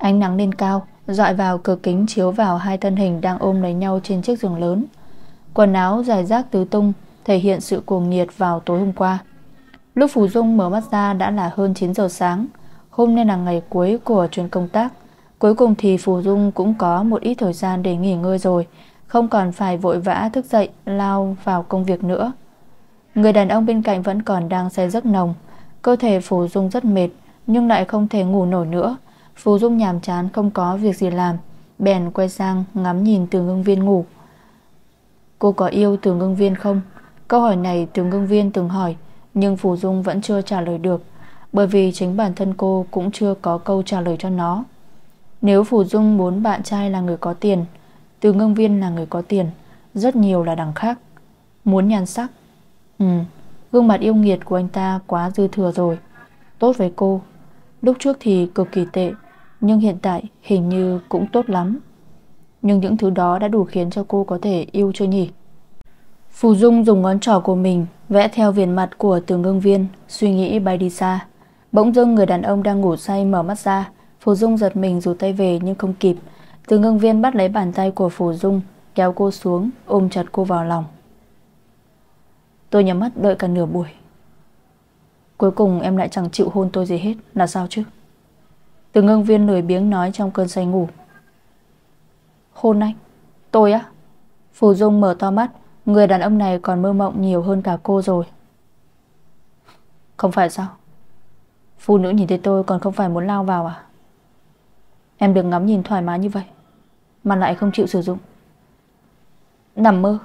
Ánh nắng lên cao, Dọi vào cửa kính chiếu vào hai thân hình Đang ôm lấy nhau trên chiếc giường lớn. Quần áo dài rác tứ tung, Thể hiện sự cuồng nhiệt vào tối hôm qua. Lúc Phù Dung mở mắt ra đã là hơn 9 giờ sáng. Hôm nay là ngày cuối của chuyến công tác. Cuối cùng thì Phù Dung cũng có một ít thời gian để nghỉ ngơi rồi, Không còn phải vội vã thức dậy, Lao vào công việc nữa. Người đàn ông bên cạnh vẫn còn đang say giấc nồng. Cơ thể Phù Dung rất mệt, Nhưng lại không thể ngủ nổi nữa. Phù Dung nhàm chán, không có việc gì làm. Bèn quay sang ngắm nhìn từ ngưng viên ngủ. Cô có yêu từ ngưng viên không? Câu hỏi này từ ngưng viên từng hỏi, Nhưng Phù Dung vẫn chưa trả lời được, Bởi vì chính bản thân cô cũng chưa có câu trả lời cho nó. Nếu Phù Dung muốn bạn trai là người có tiền Từ ngưng viên là người có tiền, Rất nhiều là đằng khác. Muốn nhan sắc? Ừ Gương mặt yêu nghiệt của anh ta quá dư thừa rồi. Tốt với cô. Lúc trước thì cực kỳ tệ nhưng hiện tại hình như cũng tốt lắm. Nhưng những thứ đó đã đủ khiến cho cô có thể yêu chưa nhỉ? Phù Dung dùng ngón trỏ của mình Vẽ theo viền mặt của tường ngưng viên, Suy nghĩ bay đi xa. Bỗng dưng người đàn ông đang ngủ say mở mắt ra. Phù Dung giật mình rụt tay về nhưng không kịp. Tường ngưng viên bắt lấy bàn tay của Phù Dung, Kéo cô xuống, ôm chặt cô vào lòng. Tôi nhắm mắt đợi cả nửa buổi. Cuối cùng em lại chẳng chịu hôn tôi gì hết, Là sao chứ? Từ ngưng viên lười biếng nói trong cơn say ngủ. Hôn anh, Tôi á. Phù Dung mở to mắt, Người đàn ông này còn mơ mộng nhiều hơn cả cô rồi. Không phải sao? Phụ nữ nhìn thấy tôi còn không phải muốn lao vào à? Em đừng ngắm nhìn thoải mái như vậy, Mà lại không chịu sử dụng. Nằm mơ.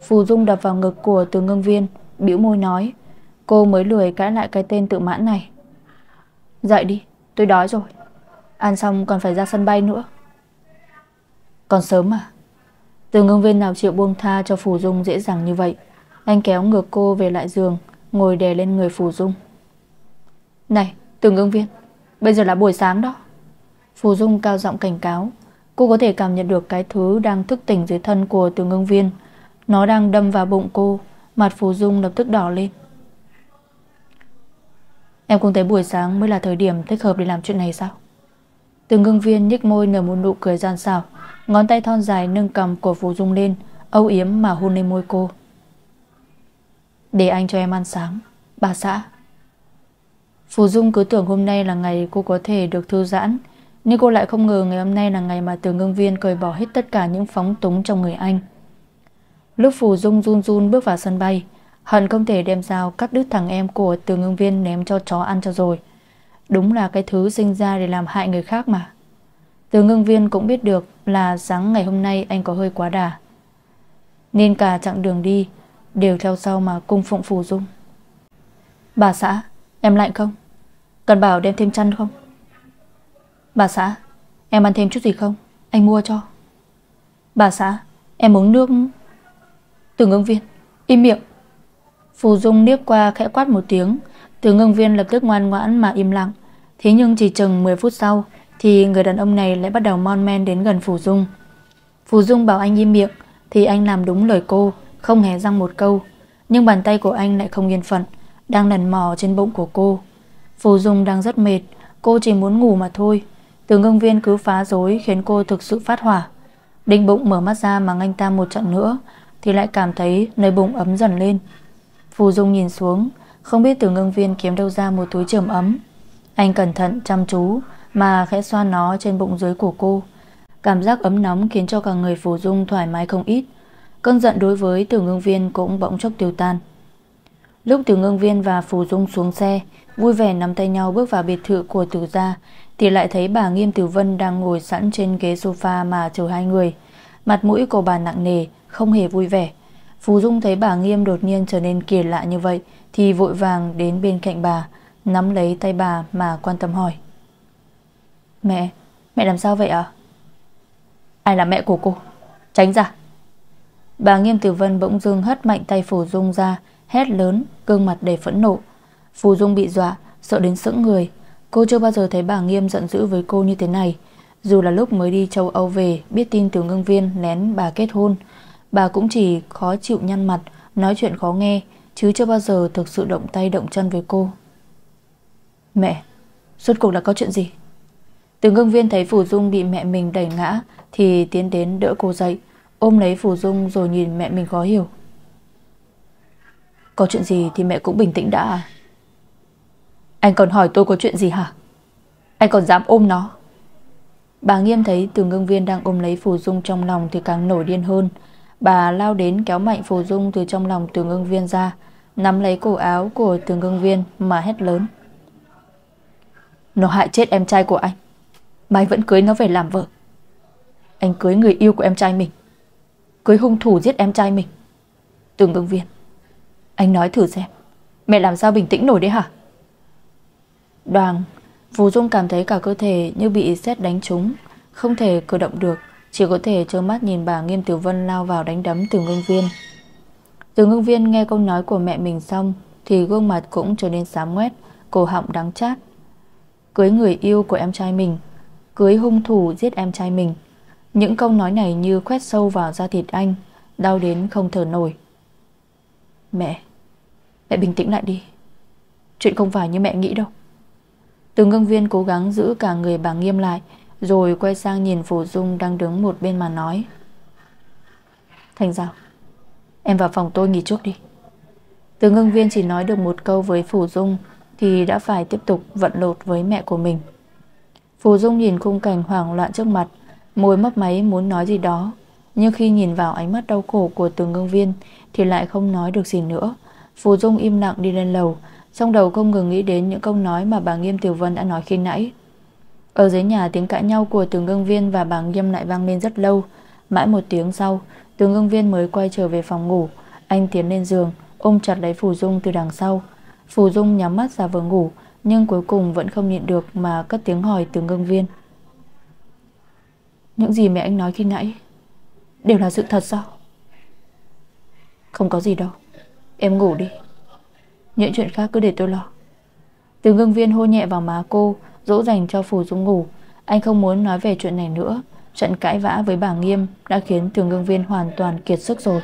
Phù Dung đập vào ngực của từ ngưng viên, bĩu môi nói, Cô mới lười cãi lại cái tên tự mãn này. Dậy đi. Tôi đói rồi. Ăn xong còn phải ra sân bay nữa. Còn sớm mà Từ ngưng viên nào chịu buông tha cho Phù Dung dễ dàng như vậy, Anh kéo ngược cô về lại giường, Ngồi đè lên người Phù Dung. Này, từ ngưng viên, Bây giờ là buổi sáng đó. Phù Dung cao giọng cảnh cáo, Cô có thể cảm nhận được cái thứ đang thức tỉnh dưới thân của từ ngưng viên. Nó đang đâm vào bụng cô, Mặt Phù Dung lập tức đỏ lên. Em cũng thấy buổi sáng mới là thời điểm thích hợp để làm chuyện này sao? Từng ngưng viên nhích môi nở một nụ cười gian xảo, Ngón tay thon dài nâng cầm của Phù Dung lên, Âu yếm mà hôn lên môi cô. Để anh cho em ăn sáng, Bà xã. Phù Dung cứ tưởng hôm nay là ngày cô có thể được thư giãn, Nhưng cô lại không ngờ ngày hôm nay là ngày mà từ ngưng viên cởi bỏ hết tất cả những phóng túng trong người anh. Lúc Phù Dung run run bước vào sân bay Hận không thể đem dao cắt đứt thằng em của từ ngưng viên ném cho chó ăn cho rồi. Đúng là cái thứ sinh ra để làm hại người khác mà. Từ ngưng viên cũng biết được là sáng ngày hôm nay anh có hơi quá đà. Nên cả chặng đường đi Đều theo sau mà cung phụng Phù Dung. Bà xã, Em lạnh không? Cần bảo đem thêm chăn không? Bà xã, Em ăn thêm chút gì không? Anh mua cho. Bà xã, Em uống nước Từ ngưng viên. Im miệng. Phù Dung điếc qua khẽ quát một tiếng. Từ ngưng viên lập tức ngoan ngoãn mà im lặng. Thế nhưng chỉ chừng 10 phút sau, Thì người đàn ông này lại bắt đầu mon men đến gần Phù Dung. Phù Dung bảo anh im miệng, Thì anh làm đúng lời cô, Không hề răng một câu. Nhưng bàn tay của anh lại không yên phận, Đang lần mò trên bụng của cô. Phù Dung đang rất mệt, Cô chỉ muốn ngủ mà thôi. Từ ngưng viên cứ phá rối khiến cô thực sự phát hỏa. Đinh bụng mở mắt ra mà anh ta một trận nữa, Thì lại cảm thấy nơi bụng ấm dần lên. Phù Dung nhìn xuống, Không biết từ ngưng viên kiếm đâu ra một túi trường ấm. Anh cẩn thận chăm chú Mà khẽ xoa nó trên bụng dưới của cô. Cảm giác ấm nóng khiến cho cả người Phù Dung thoải mái không ít. Cơn giận đối với từ ngưng viên cũng bỗng chốc tiêu tan. Lúc từ ngưng viên và Phù Dung xuống xe, Vui vẻ nắm tay nhau bước vào biệt thự của tử gia, Thì lại thấy bà Nghiêm Tử Vân đang ngồi sẵn trên ghế sofa mà chờ hai người. Mặt mũi của bà nặng nề, Không hề vui vẻ. Phù Dung thấy bà Nghiêm đột nhiên trở nên kỳ lạ như vậy Thì vội vàng đến bên cạnh bà Nắm lấy tay bà mà quan tâm hỏi. Mẹ, mẹ làm sao vậy ạ? Ai là mẹ của cô? Tránh ra. Bà Nghiêm Tử Vân bỗng dưng hất mạnh tay Phù Dung ra Hét lớn, gương mặt đầy phẫn nộ. Phù Dung bị dọa, sợ đến sững người. Cô chưa bao giờ thấy bà Nghiêm giận dữ với cô như thế này. Dù là lúc mới đi châu Âu về Biết tin từ ngưng viên lén bà kết hôn Bà cũng chỉ khó chịu nhăn mặt, Nói chuyện khó nghe, Chứ chưa bao giờ thực sự động tay động chân với cô. Mẹ, Suốt cuộc là có chuyện gì? Từ ngưng viên thấy Phù Dung bị mẹ mình đẩy ngã, Thì tiến đến đỡ cô dậy, Ôm lấy Phù Dung rồi nhìn mẹ mình khó hiểu. Có chuyện gì thì mẹ cũng bình tĩnh đã à? Anh còn hỏi tôi có chuyện gì hả? Anh còn dám ôm nó? Bà nghiêm thấy từ ngưng viên đang ôm lấy Phù Dung trong lòng Thì càng nổi điên hơn. Bà lao đến kéo mạnh Phù Dung từ trong lòng tường ưng viên ra, Nắm lấy cổ áo của tường ưng viên Mà hét lớn. Nó hại chết em trai của anh. Mai vẫn cưới nó về làm vợ. Anh cưới người yêu của em trai mình. Cưới hung thủ giết em trai mình. Tường ưng viên. Anh nói thử xem, Mẹ làm sao bình tĩnh nổi đấy hả? Đoàn, Phù Dung cảm thấy cả cơ thể như bị sét đánh trúng, Không thể cử động được. Chỉ có thể trơ mắt nhìn bà Nghiêm Tiểu Vân lao vào đánh đấm từ ngưng viên. Từ ngưng viên nghe câu nói của mẹ mình xong, Thì gương mặt cũng trở nên xám ngoét, Cổ họng đắng chát. Cưới người yêu của em trai mình, Cưới hung thủ giết em trai mình. Những câu nói này như khoét sâu vào da thịt anh, Đau đến không thở nổi. Mẹ Mẹ bình tĩnh lại đi. Chuyện không phải như mẹ nghĩ đâu. Từ ngưng viên cố gắng giữ cả người bà nghiêm lại rồi quay sang nhìn Phù Dung Đang đứng một bên mà nói. Thành giao, Em vào phòng tôi nghỉ trước đi. Từ ngưng viên chỉ nói được một câu với Phủ Dung Thì đã phải tiếp tục vận lột với mẹ của mình. Phù Dung nhìn khung cảnh hoảng loạn trước mặt, Môi mấp máy muốn nói gì đó. Nhưng khi nhìn vào ánh mắt đau khổ của từ ngưng viên Thì lại không nói được gì nữa. Phù Dung im lặng đi lên lầu, Trong đầu không ngừng nghĩ đến những câu nói Mà bà Nghiêm Tiểu Vân đã nói khi nãy. Ở dưới nhà, tiếng cãi nhau của tướng ngưng viên Và bà Nghiêm lại vang lên rất lâu. Mãi một tiếng sau Tướng ngưng viên mới quay trở về phòng ngủ. Anh tiến lên giường, Ôm chặt lấy Phù Dung từ đằng sau. Phù Dung nhắm mắt ra vừa ngủ, Nhưng cuối cùng vẫn không nhịn được Mà cất tiếng hỏi tướng ngưng viên. Những gì mẹ anh nói khi nãy Đều là sự thật sao? Không có gì đâu. Em ngủ đi. Những chuyện khác cứ để tôi lo. Tướng ngưng viên hôn nhẹ vào má cô Dỗ dành cho Phù Dung ngủ. Anh không muốn nói về chuyện này nữa. Trận cãi vã với bà Nghiêm Đã khiến thường ngưng viên hoàn toàn kiệt sức rồi.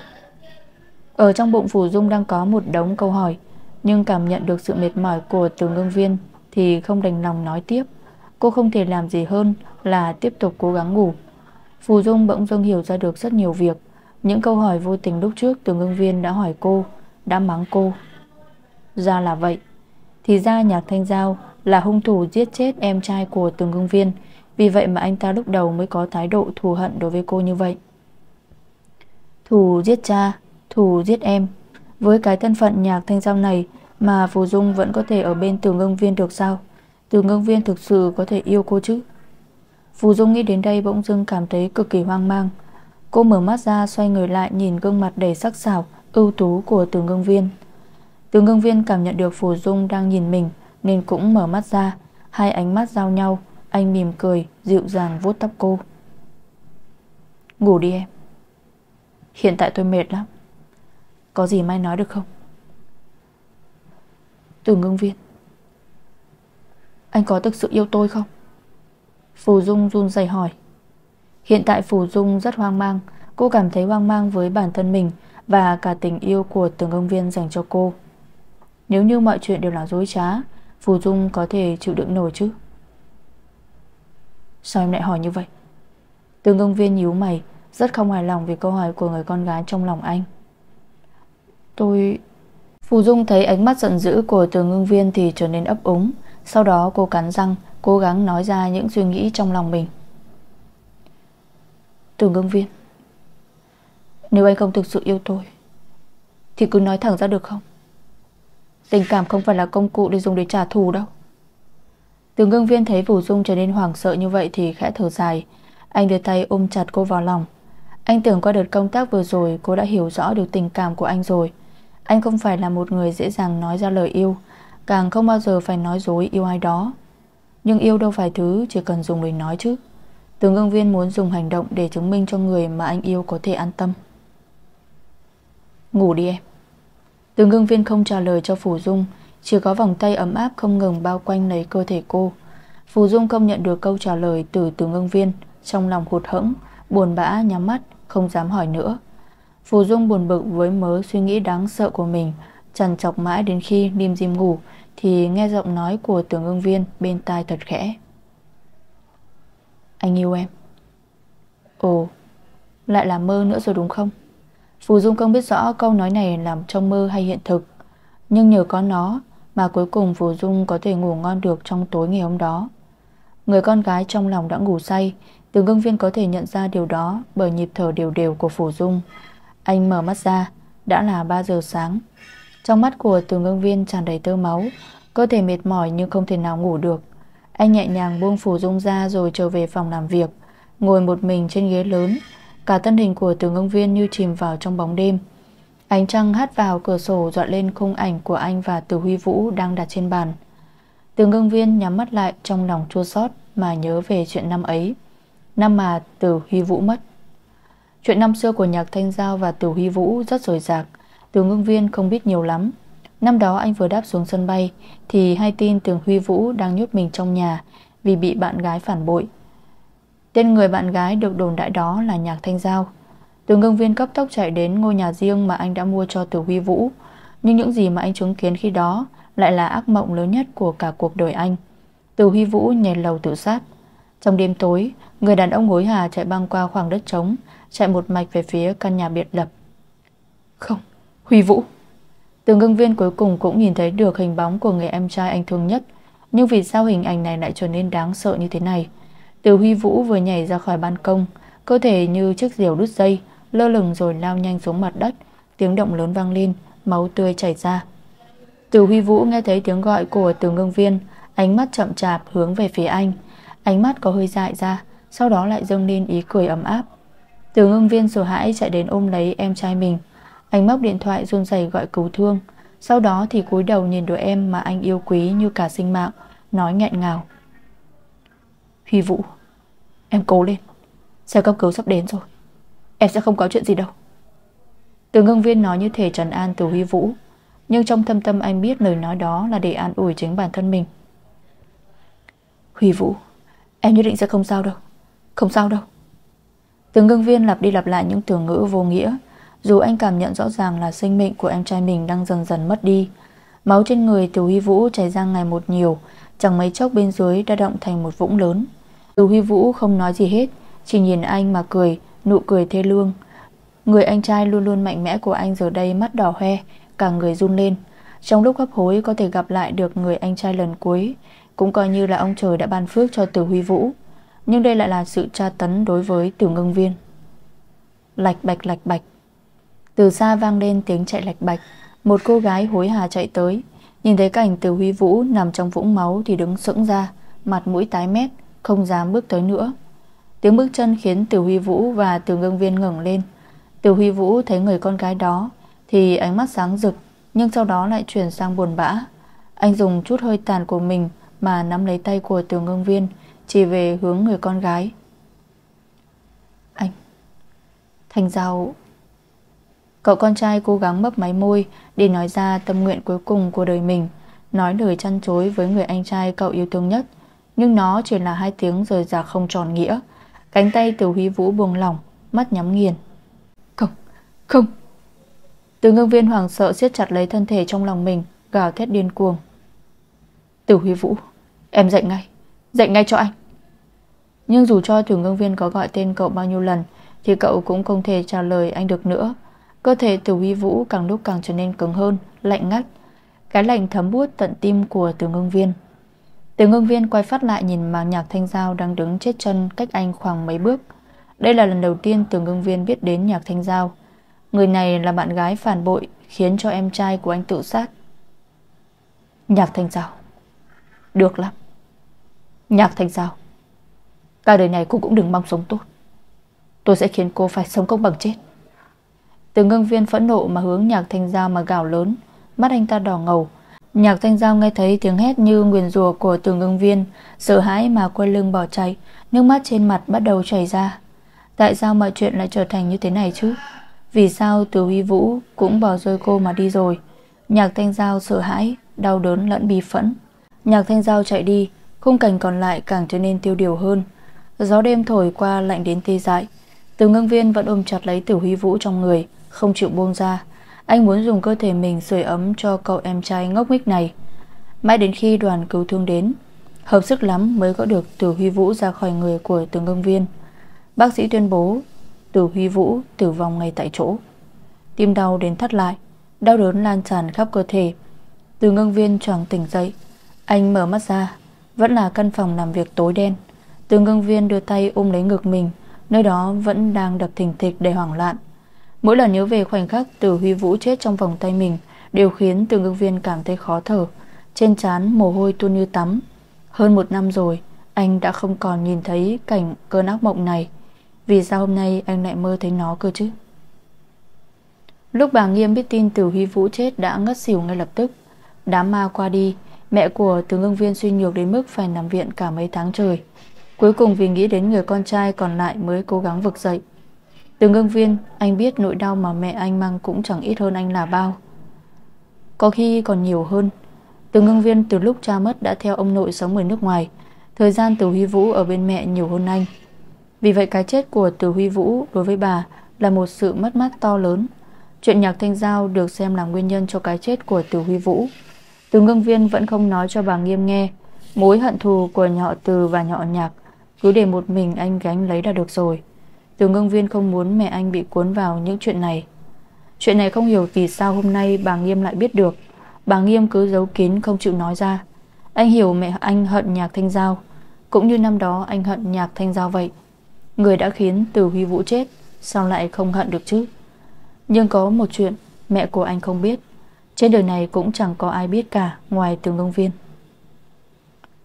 Ở trong bụng Phù Dung đang có một đống câu hỏi, Nhưng cảm nhận được sự mệt mỏi của thường ngưng viên Thì không đành lòng nói tiếp. Cô không thể làm gì hơn Là tiếp tục cố gắng ngủ. Phù Dung bỗng dưng hiểu ra được rất nhiều việc. Những câu hỏi vô tình lúc trước từ ngưng viên đã hỏi cô, đã mắng cô. Ra là vậy. Thì ra Nhạc Thanh Giao là hung thủ giết chết em trai của từng hương viên. Vì vậy mà anh ta lúc đầu mới có thái độ thù hận đối với cô như vậy. Thù giết cha, Thù giết em. Với cái thân phận Nhạc Thanh Giao này Mà Phù Dung vẫn có thể ở bên tường Ngưng Viên được sao? Tường Ngưng Viên thực sự có thể yêu cô chứ? Phù Dung nghĩ đến đây bỗng dưng cảm thấy cực kỳ hoang mang. Cô mở mắt ra xoay người lại nhìn gương mặt đầy sắc sảo, ưu tú của tường ngưng viên. Tường ngưng viên cảm nhận được Phù Dung đang nhìn mình. Nên cũng mở mắt ra. Hai ánh mắt giao nhau Anh mỉm cười dịu dàng vuốt tóc cô. Ngủ đi em. Hiện tại tôi mệt lắm. Có gì mai nói được không? Từ ngưng viên. Anh có thực sự yêu tôi không? Phù Dung run rẩy hỏi. Hiện tại Phù Dung rất hoang mang. Cô cảm thấy hoang mang với bản thân mình và cả tình yêu của từng ông viên dành cho cô. Nếu như mọi chuyện đều là dối trá, Phù Dung có thể chịu đựng nổi chứ? Sao em lại hỏi như vậy? Từng công viên nhíu mày, rất không hài lòng vì câu hỏi của người con gái trong lòng anh. Tôi... Phù Dung thấy ánh mắt giận dữ của từ ngưng viên thì trở nên ấp úng Sau đó cô cắn răng Cố gắng nói ra những suy nghĩ trong lòng mình Từ ngưng viên nếu anh không thực sự yêu tôi Thì cứ nói thẳng ra được không Tình cảm không phải là công cụ để dùng để trả thù đâu. Từ ngưng viên thấy Vũ Dung trở nên hoảng sợ như vậy Thì khẽ thở dài. Anh đưa tay ôm chặt cô vào lòng. Anh tưởng qua đợt công tác vừa rồi, Cô đã hiểu rõ được tình cảm của anh rồi. Anh không phải là một người dễ dàng nói ra lời yêu, Càng không bao giờ phải nói dối yêu ai đó. Nhưng yêu đâu phải thứ Chỉ cần dùng lời nói chứ. Từ ngưng viên muốn dùng hành động để chứng minh cho người mà anh yêu có thể an tâm. Ngủ đi em. Từ ngưng viên không trả lời cho Phù Dung, Chỉ có vòng tay ấm áp không ngừng bao quanh lấy cơ thể cô. Phù Dung không nhận được câu trả lời từ từ ngưng viên, Trong lòng hụt hẫng, Buồn bã nhắm mắt, Không dám hỏi nữa. Phù Dung buồn bực với mớ suy nghĩ đáng sợ của mình Trần chọc mãi đến khi Lim Dim ngủ, Thì nghe giọng nói của tưởng ngưng viên Bên tai thật khẽ. Anh yêu em. Ồ, Lại là mơ nữa rồi đúng không? Phù Dung không biết rõ câu nói này làm trong mơ hay hiện thực. Nhưng nhờ có nó Mà cuối cùng Phù Dung có thể ngủ ngon được trong tối ngày hôm đó. Người con gái trong lòng đã ngủ say, Từ ngưng viên có thể nhận ra điều đó Bởi nhịp thở đều đều của Phù Dung. Anh mở mắt ra, Đã là 3 giờ sáng. Trong mắt của từ ngưng viên tràn đầy tơ máu, Cơ thể mệt mỏi nhưng không thể nào ngủ được. Anh nhẹ nhàng buông Phù Dung ra Rồi trở về phòng làm việc, Ngồi một mình trên ghế lớn Cả thân hình của từ ngông viên như chìm vào trong bóng đêm Ánh trăng hát vào cửa sổ dọa lên khung ảnh của anh và Từ Huy Vũ đang đặt trên bàn. Từ ngưng viên nhắm mắt lại trong lòng chua xót mà nhớ về chuyện năm ấy. Năm mà Từ Huy Vũ mất. Chuyện năm xưa của Nhạc Thanh Giao và Từ Huy Vũ rất rồi rạc. Từ ngưng viên không biết nhiều lắm. Năm đó anh vừa đáp xuống sân bay, thì hay tin tường Huy Vũ đang nhốt mình trong nhà vì bị bạn gái phản bội. Tên người bạn gái được đồn đại đó là Nhạc Thanh Giao. Từ ngưng viên cấp tốc chạy đến ngôi nhà riêng mà anh đã mua cho Từ Huy Vũ. Nhưng những gì mà anh chứng kiến khi đó lại là ác mộng lớn nhất của cả cuộc đời anh. Từ Huy Vũ nhảy lầu tự sát. Trong đêm tối, người đàn ông hối hả chạy băng qua khoảng đất trống, chạy một mạch về phía căn nhà biệt lập. Không, Huy Vũ. Từ ngưng viên cuối cùng cũng nhìn thấy được hình bóng của người em trai anh thương nhất. Nhưng vì sao hình ảnh này lại trở nên đáng sợ như thế này? Từ Huy Vũ vừa nhảy ra khỏi ban công, cơ thể như chiếc diều đứt dây, lơ lửng rồi lao nhanh xuống mặt đất, tiếng động lớn vang lên, máu tươi chảy ra. Từ Huy Vũ nghe thấy tiếng gọi của Từ Ngưng Viên, ánh mắt chậm chạp hướng về phía anh, ánh mắt có hơi dại ra, sau đó lại dâng lên ý cười ấm áp. Từ Ngưng Viên sợ hãi chạy đến ôm lấy em trai mình, anh móc điện thoại run rẩy gọi cứu thương, sau đó thì cúi đầu nhìn đứa em mà anh yêu quý như cả sinh mạng, nói nghẹn ngào. Huy Vũ, em cố lên, xe cấp cứu sắp đến rồi. Em sẽ không có chuyện gì đâu. Từ ngưng viên nói như thể trần an từ Huy Vũ Nhưng trong thâm tâm anh biết lời nói đó Là để an ủi chính bản thân mình. Huy Vũ Em nhất định sẽ không sao đâu. Không sao đâu. Từ ngưng viên lặp đi lặp lại những từ ngữ vô nghĩa Dù anh cảm nhận rõ ràng là sinh mệnh của em trai mình đang dần dần mất đi. Máu trên người từ Huy Vũ chảy ra ngày một nhiều Chẳng mấy chốc bên dưới đã động thành một vũng lớn. Từ Huy Vũ không nói gì hết, Chỉ nhìn anh mà cười, Nụ cười thê lương. Người anh trai luôn luôn mạnh mẽ của anh giờ đây mắt đỏ hoe, Cả người run lên. Trong lúc hấp hối có thể gặp lại được người anh trai lần cuối, Cũng coi như là ông trời đã ban phước cho Tử Huy Vũ. Nhưng đây lại là sự tra tấn đối với Tử Ngưng Viên. Lạch bạch lạch bạch. Từ xa vang lên tiếng chạy lạch bạch. Một cô gái hối hả chạy tới. Nhìn thấy cảnh Tử Huy Vũ nằm trong vũng máu Thì đứng sững ra, Mặt mũi tái mét. Không dám bước tới nữa Tiếng bước chân khiến Tiểu Huy Vũ và Tiểu Ngưng Viên ngẩng lên. Tiểu Huy Vũ thấy người con gái đó thì ánh mắt sáng rực, nhưng sau đó lại chuyển sang buồn bã. Anh dùng chút hơi tàn của mình mà nắm lấy tay của Tiểu Ngưng Viên, chỉ về hướng người con gái. Anh, Thành Giao... Cậu con trai cố gắng mấp máy môi để nói ra tâm nguyện cuối cùng của đời mình, nói lời chăn chối với người anh trai cậu yêu thương nhất. Nhưng nó chỉ là hai tiếng rời rạc không tròn nghĩa. Cánh tay từ Huy Vũ buông lỏng Mắt nhắm nghiền. Không, không. Từ ngưng viên hoàng sợ siết chặt lấy thân thể trong lòng mình Gào thét điên cuồng. Từ Huy Vũ Em dậy ngay, dậy ngay cho anh. Nhưng dù cho tử ngưng viên có gọi tên cậu bao nhiêu lần Thì cậu cũng không thể trả lời anh được nữa. Cơ thể từ Huy Vũ càng lúc càng trở nên cứng hơn Lạnh ngắt. Cái lạnh thấm buốt tận tim của từ ngưng viên Tiểu ngưng viên quay phát lại nhìn mà nhạc thanh giao đang đứng chết chân cách anh khoảng mấy bước. Đây là lần đầu tiên tiểu ngưng viên biết đến nhạc thanh giao. Người này là bạn gái phản bội khiến cho em trai của anh tự sát. Nhạc thanh giao. Được lắm. Nhạc thanh giao. Cả đời này cô cũng đừng mong sống tốt. Tôi sẽ khiến cô phải sống công bằng chết. Từ ngưng viên phẫn nộ mà hướng nhạc thanh giao mà gào lớn, mắt anh ta đỏ ngầu, Nhạc thanh giao nghe thấy tiếng hét như nguyền rùa của tường ngưng viên, Sợ hãi mà quay lưng bỏ chạy, Nước mắt trên mặt bắt đầu chảy ra. Tại sao mọi chuyện lại trở thành như thế này chứ? Vì sao từ huy vũ Cũng bỏ rơi cô mà đi rồi? Nhạc thanh giao sợ hãi, Đau đớn lẫn bi phẫn. Nhạc thanh giao chạy đi, Khung cảnh còn lại càng trở nên tiêu điều hơn. Gió đêm thổi qua lạnh đến tê dại. Từ ngưng viên vẫn ôm chặt lấy tử huy vũ trong người, Không chịu buông ra anh muốn dùng cơ thể mình sưởi ấm cho cậu em trai ngốc nghếch này. Mãi đến khi đoàn cứu thương đến, Hợp sức lắm mới có được Tử Huy Vũ ra khỏi người của Tường ngưng viên. Bác sĩ tuyên bố Tử Huy Vũ tử vong ngay tại chỗ. Tim đau đến thắt lại, Đau đớn lan tràn khắp cơ thể. Từ ngưng viên choàng tỉnh dậy, Anh mở mắt ra, Vẫn là căn phòng làm việc tối đen. Từ ngưng viên đưa tay ôm lấy ngực mình, Nơi đó vẫn đang đập thình thịch đầy hoảng loạn. Mỗi lần nhớ về khoảnh khắc Từ Huy Vũ chết trong vòng tay mình Đều khiến từ ngưng viên cảm thấy khó thở. Trên trán mồ hôi tuôn như tắm. Hơn một năm rồi, Anh đã không còn nhìn thấy cảnh cơn ác mộng này. Vì sao hôm nay anh lại mơ thấy nó cơ chứ? Lúc bà Nghiêm biết tin Từ Huy Vũ chết đã ngất xỉu ngay lập tức, Đám ma qua đi, Mẹ của từ ngưng viên suy nhược đến mức phải nằm viện cả mấy tháng trời. Cuối cùng vì nghĩ đến người con trai còn lại mới cố gắng vực dậy. Từ ngưng viên, Anh biết nỗi đau mà mẹ anh mang cũng chẳng ít hơn anh là bao. Có khi còn nhiều hơn. Từ ngưng viên từ lúc cha mất đã theo ông nội sống ở nước ngoài. Thời gian từ Huy Vũ ở bên mẹ nhiều hơn anh. Vì vậy cái chết của từ Huy Vũ đối với bà là một sự mất mát to lớn. Chuyện nhạc thanh giao được xem là nguyên nhân cho cái chết của từ Huy Vũ. Từ ngưng viên vẫn không nói cho bà Nghiêm nghe. Mối hận thù của nhọ từ và nhọ nhạc Cứ để một mình anh gánh lấy là được rồi. Từ ngưng viên không muốn mẹ anh bị cuốn vào những chuyện này. Chuyện này không hiểu vì sao hôm nay bà Nghiêm lại biết được. Bà Nghiêm cứ giấu kín, không chịu nói ra. Anh hiểu mẹ anh hận nhạc thanh giao. Cũng như năm đó, anh hận nhạc thanh giao vậy. Người đã khiến từ huy vũ chết, Sao lại không hận được chứ? Nhưng có một chuyện mẹ của anh không biết. Trên đời này cũng chẳng có ai biết cả, Ngoài từ ngông viên.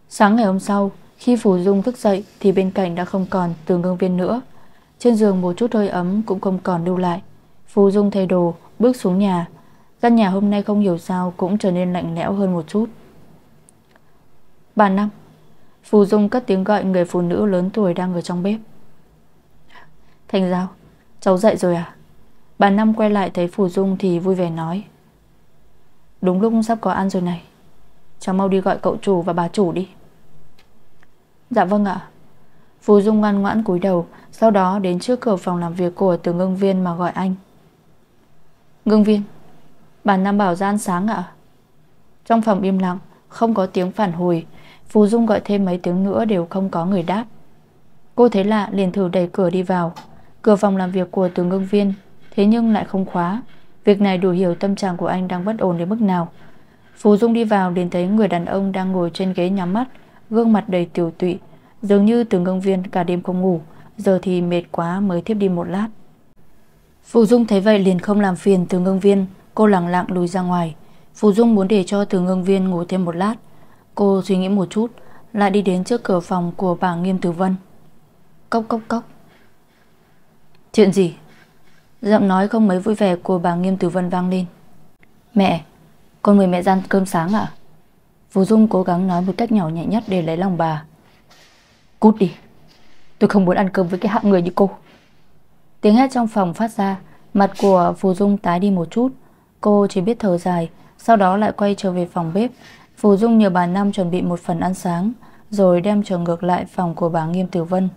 Sáng ngày hôm sau, Khi Phủ Dung thức dậy, Thì bên cạnh đã không còn từ ngông viên nữa. Trên giường một chút hơi ấm cũng không còn lưu lại. Phù Dung thay đồ, Bước xuống nhà. Căn nhà hôm nay không hiểu sao Cũng trở nên lạnh lẽo hơn một chút. Bà Năm, Phù Dung cất tiếng gọi người phụ nữ lớn tuổi đang ở trong bếp. Thành Giao, Cháu dậy rồi à? Bà Năm quay lại thấy Phù Dung thì vui vẻ nói. Đúng lúc sắp có ăn rồi này. Cháu mau đi gọi cậu chủ và bà chủ đi. Dạ vâng ạ. Phù Dung ngoan ngoãn cúi đầu sau đó đến trước cửa phòng làm việc của từ ngưng viên mà gọi anh. Ngưng viên Bản Nam bảo gian sáng ạ. Trong phòng im lặng, Không có tiếng phản hồi, Phù Dung gọi thêm mấy tiếng nữa đều không có người đáp. Cô thấy lạ liền thử đẩy cửa đi vào. Cửa phòng làm việc của từ ngưng viên, Thế nhưng lại không khóa. Việc này đủ hiểu tâm trạng của anh đang bất ổn đến mức nào. Phù Dung đi vào liền thấy người đàn ông đang ngồi trên ghế nhắm mắt, Gương mặt đầy tiểu tụy, Dường như từ ngưng viên cả đêm không ngủ. Giờ thì mệt quá, mới thiếp đi một lát. Phù Dung thấy vậy liền không làm phiền từ ngưng viên. Cô lặng lặng lùi ra ngoài. Phù Dung muốn để cho từ ngưng viên ngủ thêm một lát. Cô suy nghĩ một chút, Lại đi đến trước cửa phòng của bà Nghiêm Tử Vân. Cốc cốc cốc. Chuyện gì? Giọng nói không mấy vui vẻ của bà Nghiêm Tử Vân vang lên. Mẹ, Con mời mẹ gian cơm sáng ạ à? phù Dung cố gắng nói một cách nhỏ nhẹ nhất để lấy lòng bà. Cút đi. Tôi không muốn ăn cơm với cái hạng người như cô. Tiếng hét trong phòng phát ra, Mặt của Phù Dung tái đi một chút. Cô chỉ biết thở dài, Sau đó lại quay trở về phòng bếp. Phù Dung nhờ bà Năm chuẩn bị một phần ăn sáng, Rồi đem trở ngược lại phòng của bà Nghiêm Tử Vân.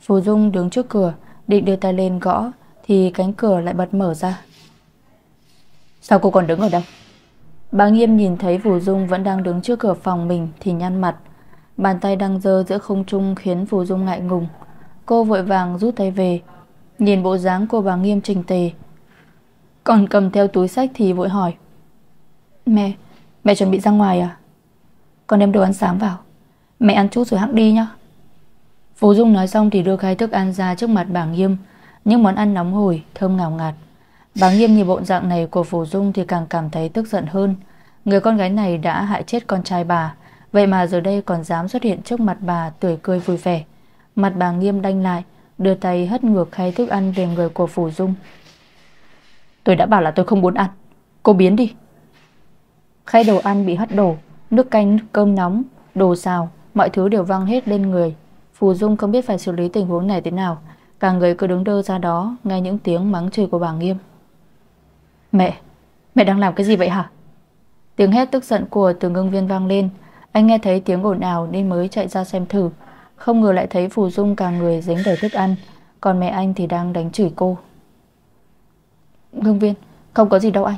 Phù Dung đứng trước cửa, Định đưa tay lên gõ, Thì cánh cửa lại bật mở ra. Sao cô còn đứng ở đây Bà Nghiêm nhìn thấy Phù Dung vẫn đang đứng trước cửa phòng mình Thì nhăn mặt. Bàn tay đang dơ giữa không trung khiến Phù Dung ngại ngùng. Cô vội vàng rút tay về Nhìn bộ dáng cô bà Nghiêm trình tề. Còn cầm theo túi sách thì vội hỏi Mẹ Mẹ chuẩn bị ra ngoài à? Con đem đồ ăn sáng vào. Mẹ ăn chút rồi hãng đi nhá. Phú Dung nói xong thì đưa khai thức ăn ra trước mặt bà Nghiêm. Những món ăn nóng hổi, thơm ngào ngạt. Bà Nghiêm nhìn bộ dạng này của Phú Dung thì càng cảm thấy tức giận hơn. Người con gái này đã hại chết con trai bà. Vậy mà giờ đây còn dám xuất hiện trước mặt bà tươi cười vui vẻ. Mặt bà Nghiêm đanh lại Đưa tay hất ngược khay thức ăn về người của Phù Dung. Tôi đã bảo là tôi không muốn ăn. Cô biến đi. Khay đồ ăn bị hất đổ Nước canh, cơm nóng, đồ xào Mọi thứ đều văng hết lên người. Phù Dung không biết phải xử lý tình huống này thế nào. Cả người cứ đứng đơ ra đó Nghe những tiếng mắng chửi của bà Nghiêm. Mẹ Mẹ đang làm cái gì vậy hả? Tiếng hét tức giận của từ ngưng viên vang lên. Anh nghe thấy tiếng ồn ào nên mới chạy ra xem thử. Không ngờ lại thấy Phù Dung cả người dính đầy thức ăn, Còn mẹ anh thì đang đánh chửi cô. Ngưng viên, Không có gì đâu anh.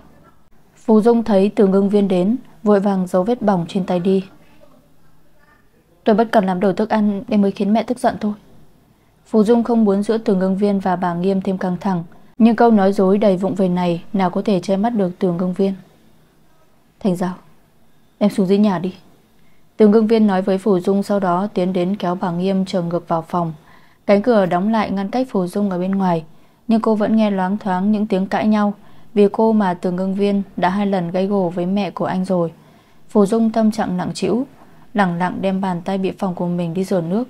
Phù Dung thấy từ ngưng viên đến, Vội vàng giấu vết bỏng trên tay đi. Tôi bất cần làm đồ thức ăn Để mới khiến mẹ tức giận thôi. Phù Dung không muốn giữa Tường Ngưng Viên và bà Nghiêm thêm căng thẳng. Nhưng câu nói dối đầy vụng về này Nào có thể che mắt được Tường Ngưng Viên. Thành Giao, Em xuống dưới nhà đi. Tường Ngưng Viên nói với Phù Dung Sau đó tiến đến kéo bà Nghiêm trở ngược vào phòng. Cánh cửa đóng lại ngăn cách Phù Dung ở bên ngoài, Nhưng cô vẫn nghe loáng thoáng những tiếng cãi nhau, Vì cô mà Tường Ngưng Viên Đã hai lần gây gổ với mẹ của anh rồi. Phù Dung tâm trạng nặng chịu lẳng lặng đem bàn tay bị phòng của mình đi rửa nước.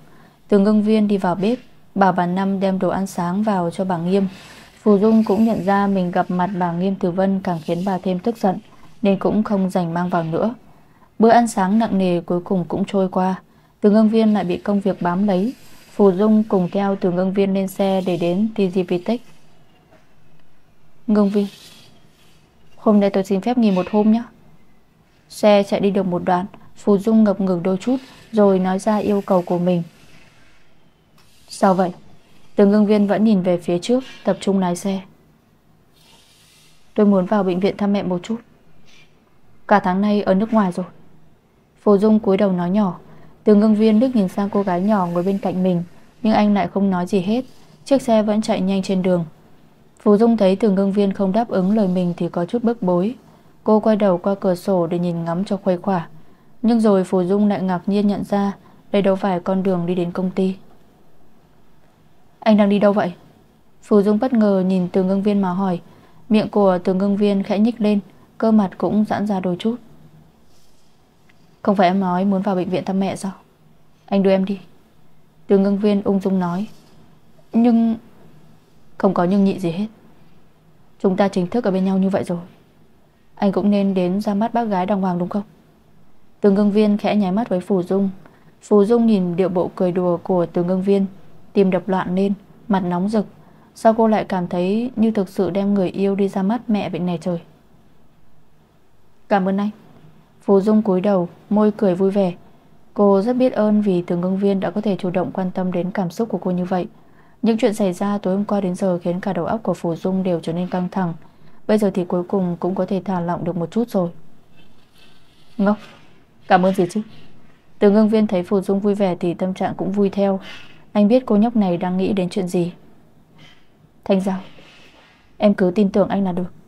Từ ngưng viên đi vào bếp, Bà bà Năm đem đồ ăn sáng vào cho bà Nghiêm. Phù Dung cũng nhận ra mình gặp mặt bà Nghiêm Tử Vân càng khiến bà thêm tức giận, Nên cũng không dành mang vào nữa. Bữa ăn sáng nặng nề cuối cùng cũng trôi qua. Từ ngân viên lại bị công việc bám lấy. Phù Dung cùng theo từ ngân viên lên xe để đến TGVTech Ngân viên. Hôm nay tôi xin phép nghỉ một hôm nhé. Xe chạy đi được một đoạn. Phù Dung ngập ngừng đôi chút, Rồi nói ra yêu cầu của mình. Sao vậy? Từ ngưng viên vẫn nhìn về phía trước, Tập trung lái xe. Tôi muốn vào bệnh viện thăm mẹ một chút. Cả tháng nay ở nước ngoài rồi. Phù Dung cúi đầu nói nhỏ. Từ ngưng viên, đức nhìn sang cô gái nhỏ ngồi bên cạnh mình, Nhưng anh lại không nói gì hết. Chiếc xe vẫn chạy nhanh trên đường. Phù Dung thấy từ ngưng viên không đáp ứng lời mình Thì có chút bức bối. Cô quay đầu qua cửa sổ để nhìn ngắm cho khuây khỏa. Nhưng rồi Phù Dung lại ngạc nhiên nhận ra Đây đâu phải con đường đi đến công ty. Anh đang đi đâu vậy? Phù Dung bất ngờ nhìn từ ngưng viên mà hỏi. Miệng của từ ngưng viên khẽ nhích lên, Cơ mặt cũng giãn ra đôi chút. Không phải em nói muốn vào bệnh viện thăm mẹ sao? Anh đưa em đi. Từ ngưng viên ung dung nói. Nhưng Không có nhưng nhị gì hết. Chúng ta chính thức ở bên nhau như vậy rồi. Anh cũng nên đến ra mắt bác gái đàng hoàng đúng không? Từ ngưng viên khẽ nháy mắt với Phù Dung. Phù Dung nhìn điệu bộ cười đùa của từ ngưng viên. Tim đập loạn lên, Mặt nóng rực. Sao cô lại cảm thấy như thực sự đem người yêu đi ra mắt mẹ vậy này trời? Cảm ơn anh. Phù Dung cúi đầu, Môi cười vui vẻ. Cô rất biết ơn vì Tường ngưng viên đã có thể chủ động quan tâm đến cảm xúc của cô như vậy. Những chuyện xảy ra tối hôm qua đến giờ khiến cả đầu óc của Phù Dung đều trở nên căng thẳng. Bây giờ thì cuối cùng cũng có thể thả lỏng được một chút rồi. Ngốc, Cảm ơn gì chứ? Từ ngưng viên thấy Phù Dung vui vẻ thì tâm trạng cũng vui theo. Anh biết cô nhóc này đang nghĩ đến chuyện gì. Thanh Giao, Em cứ tin tưởng anh là được.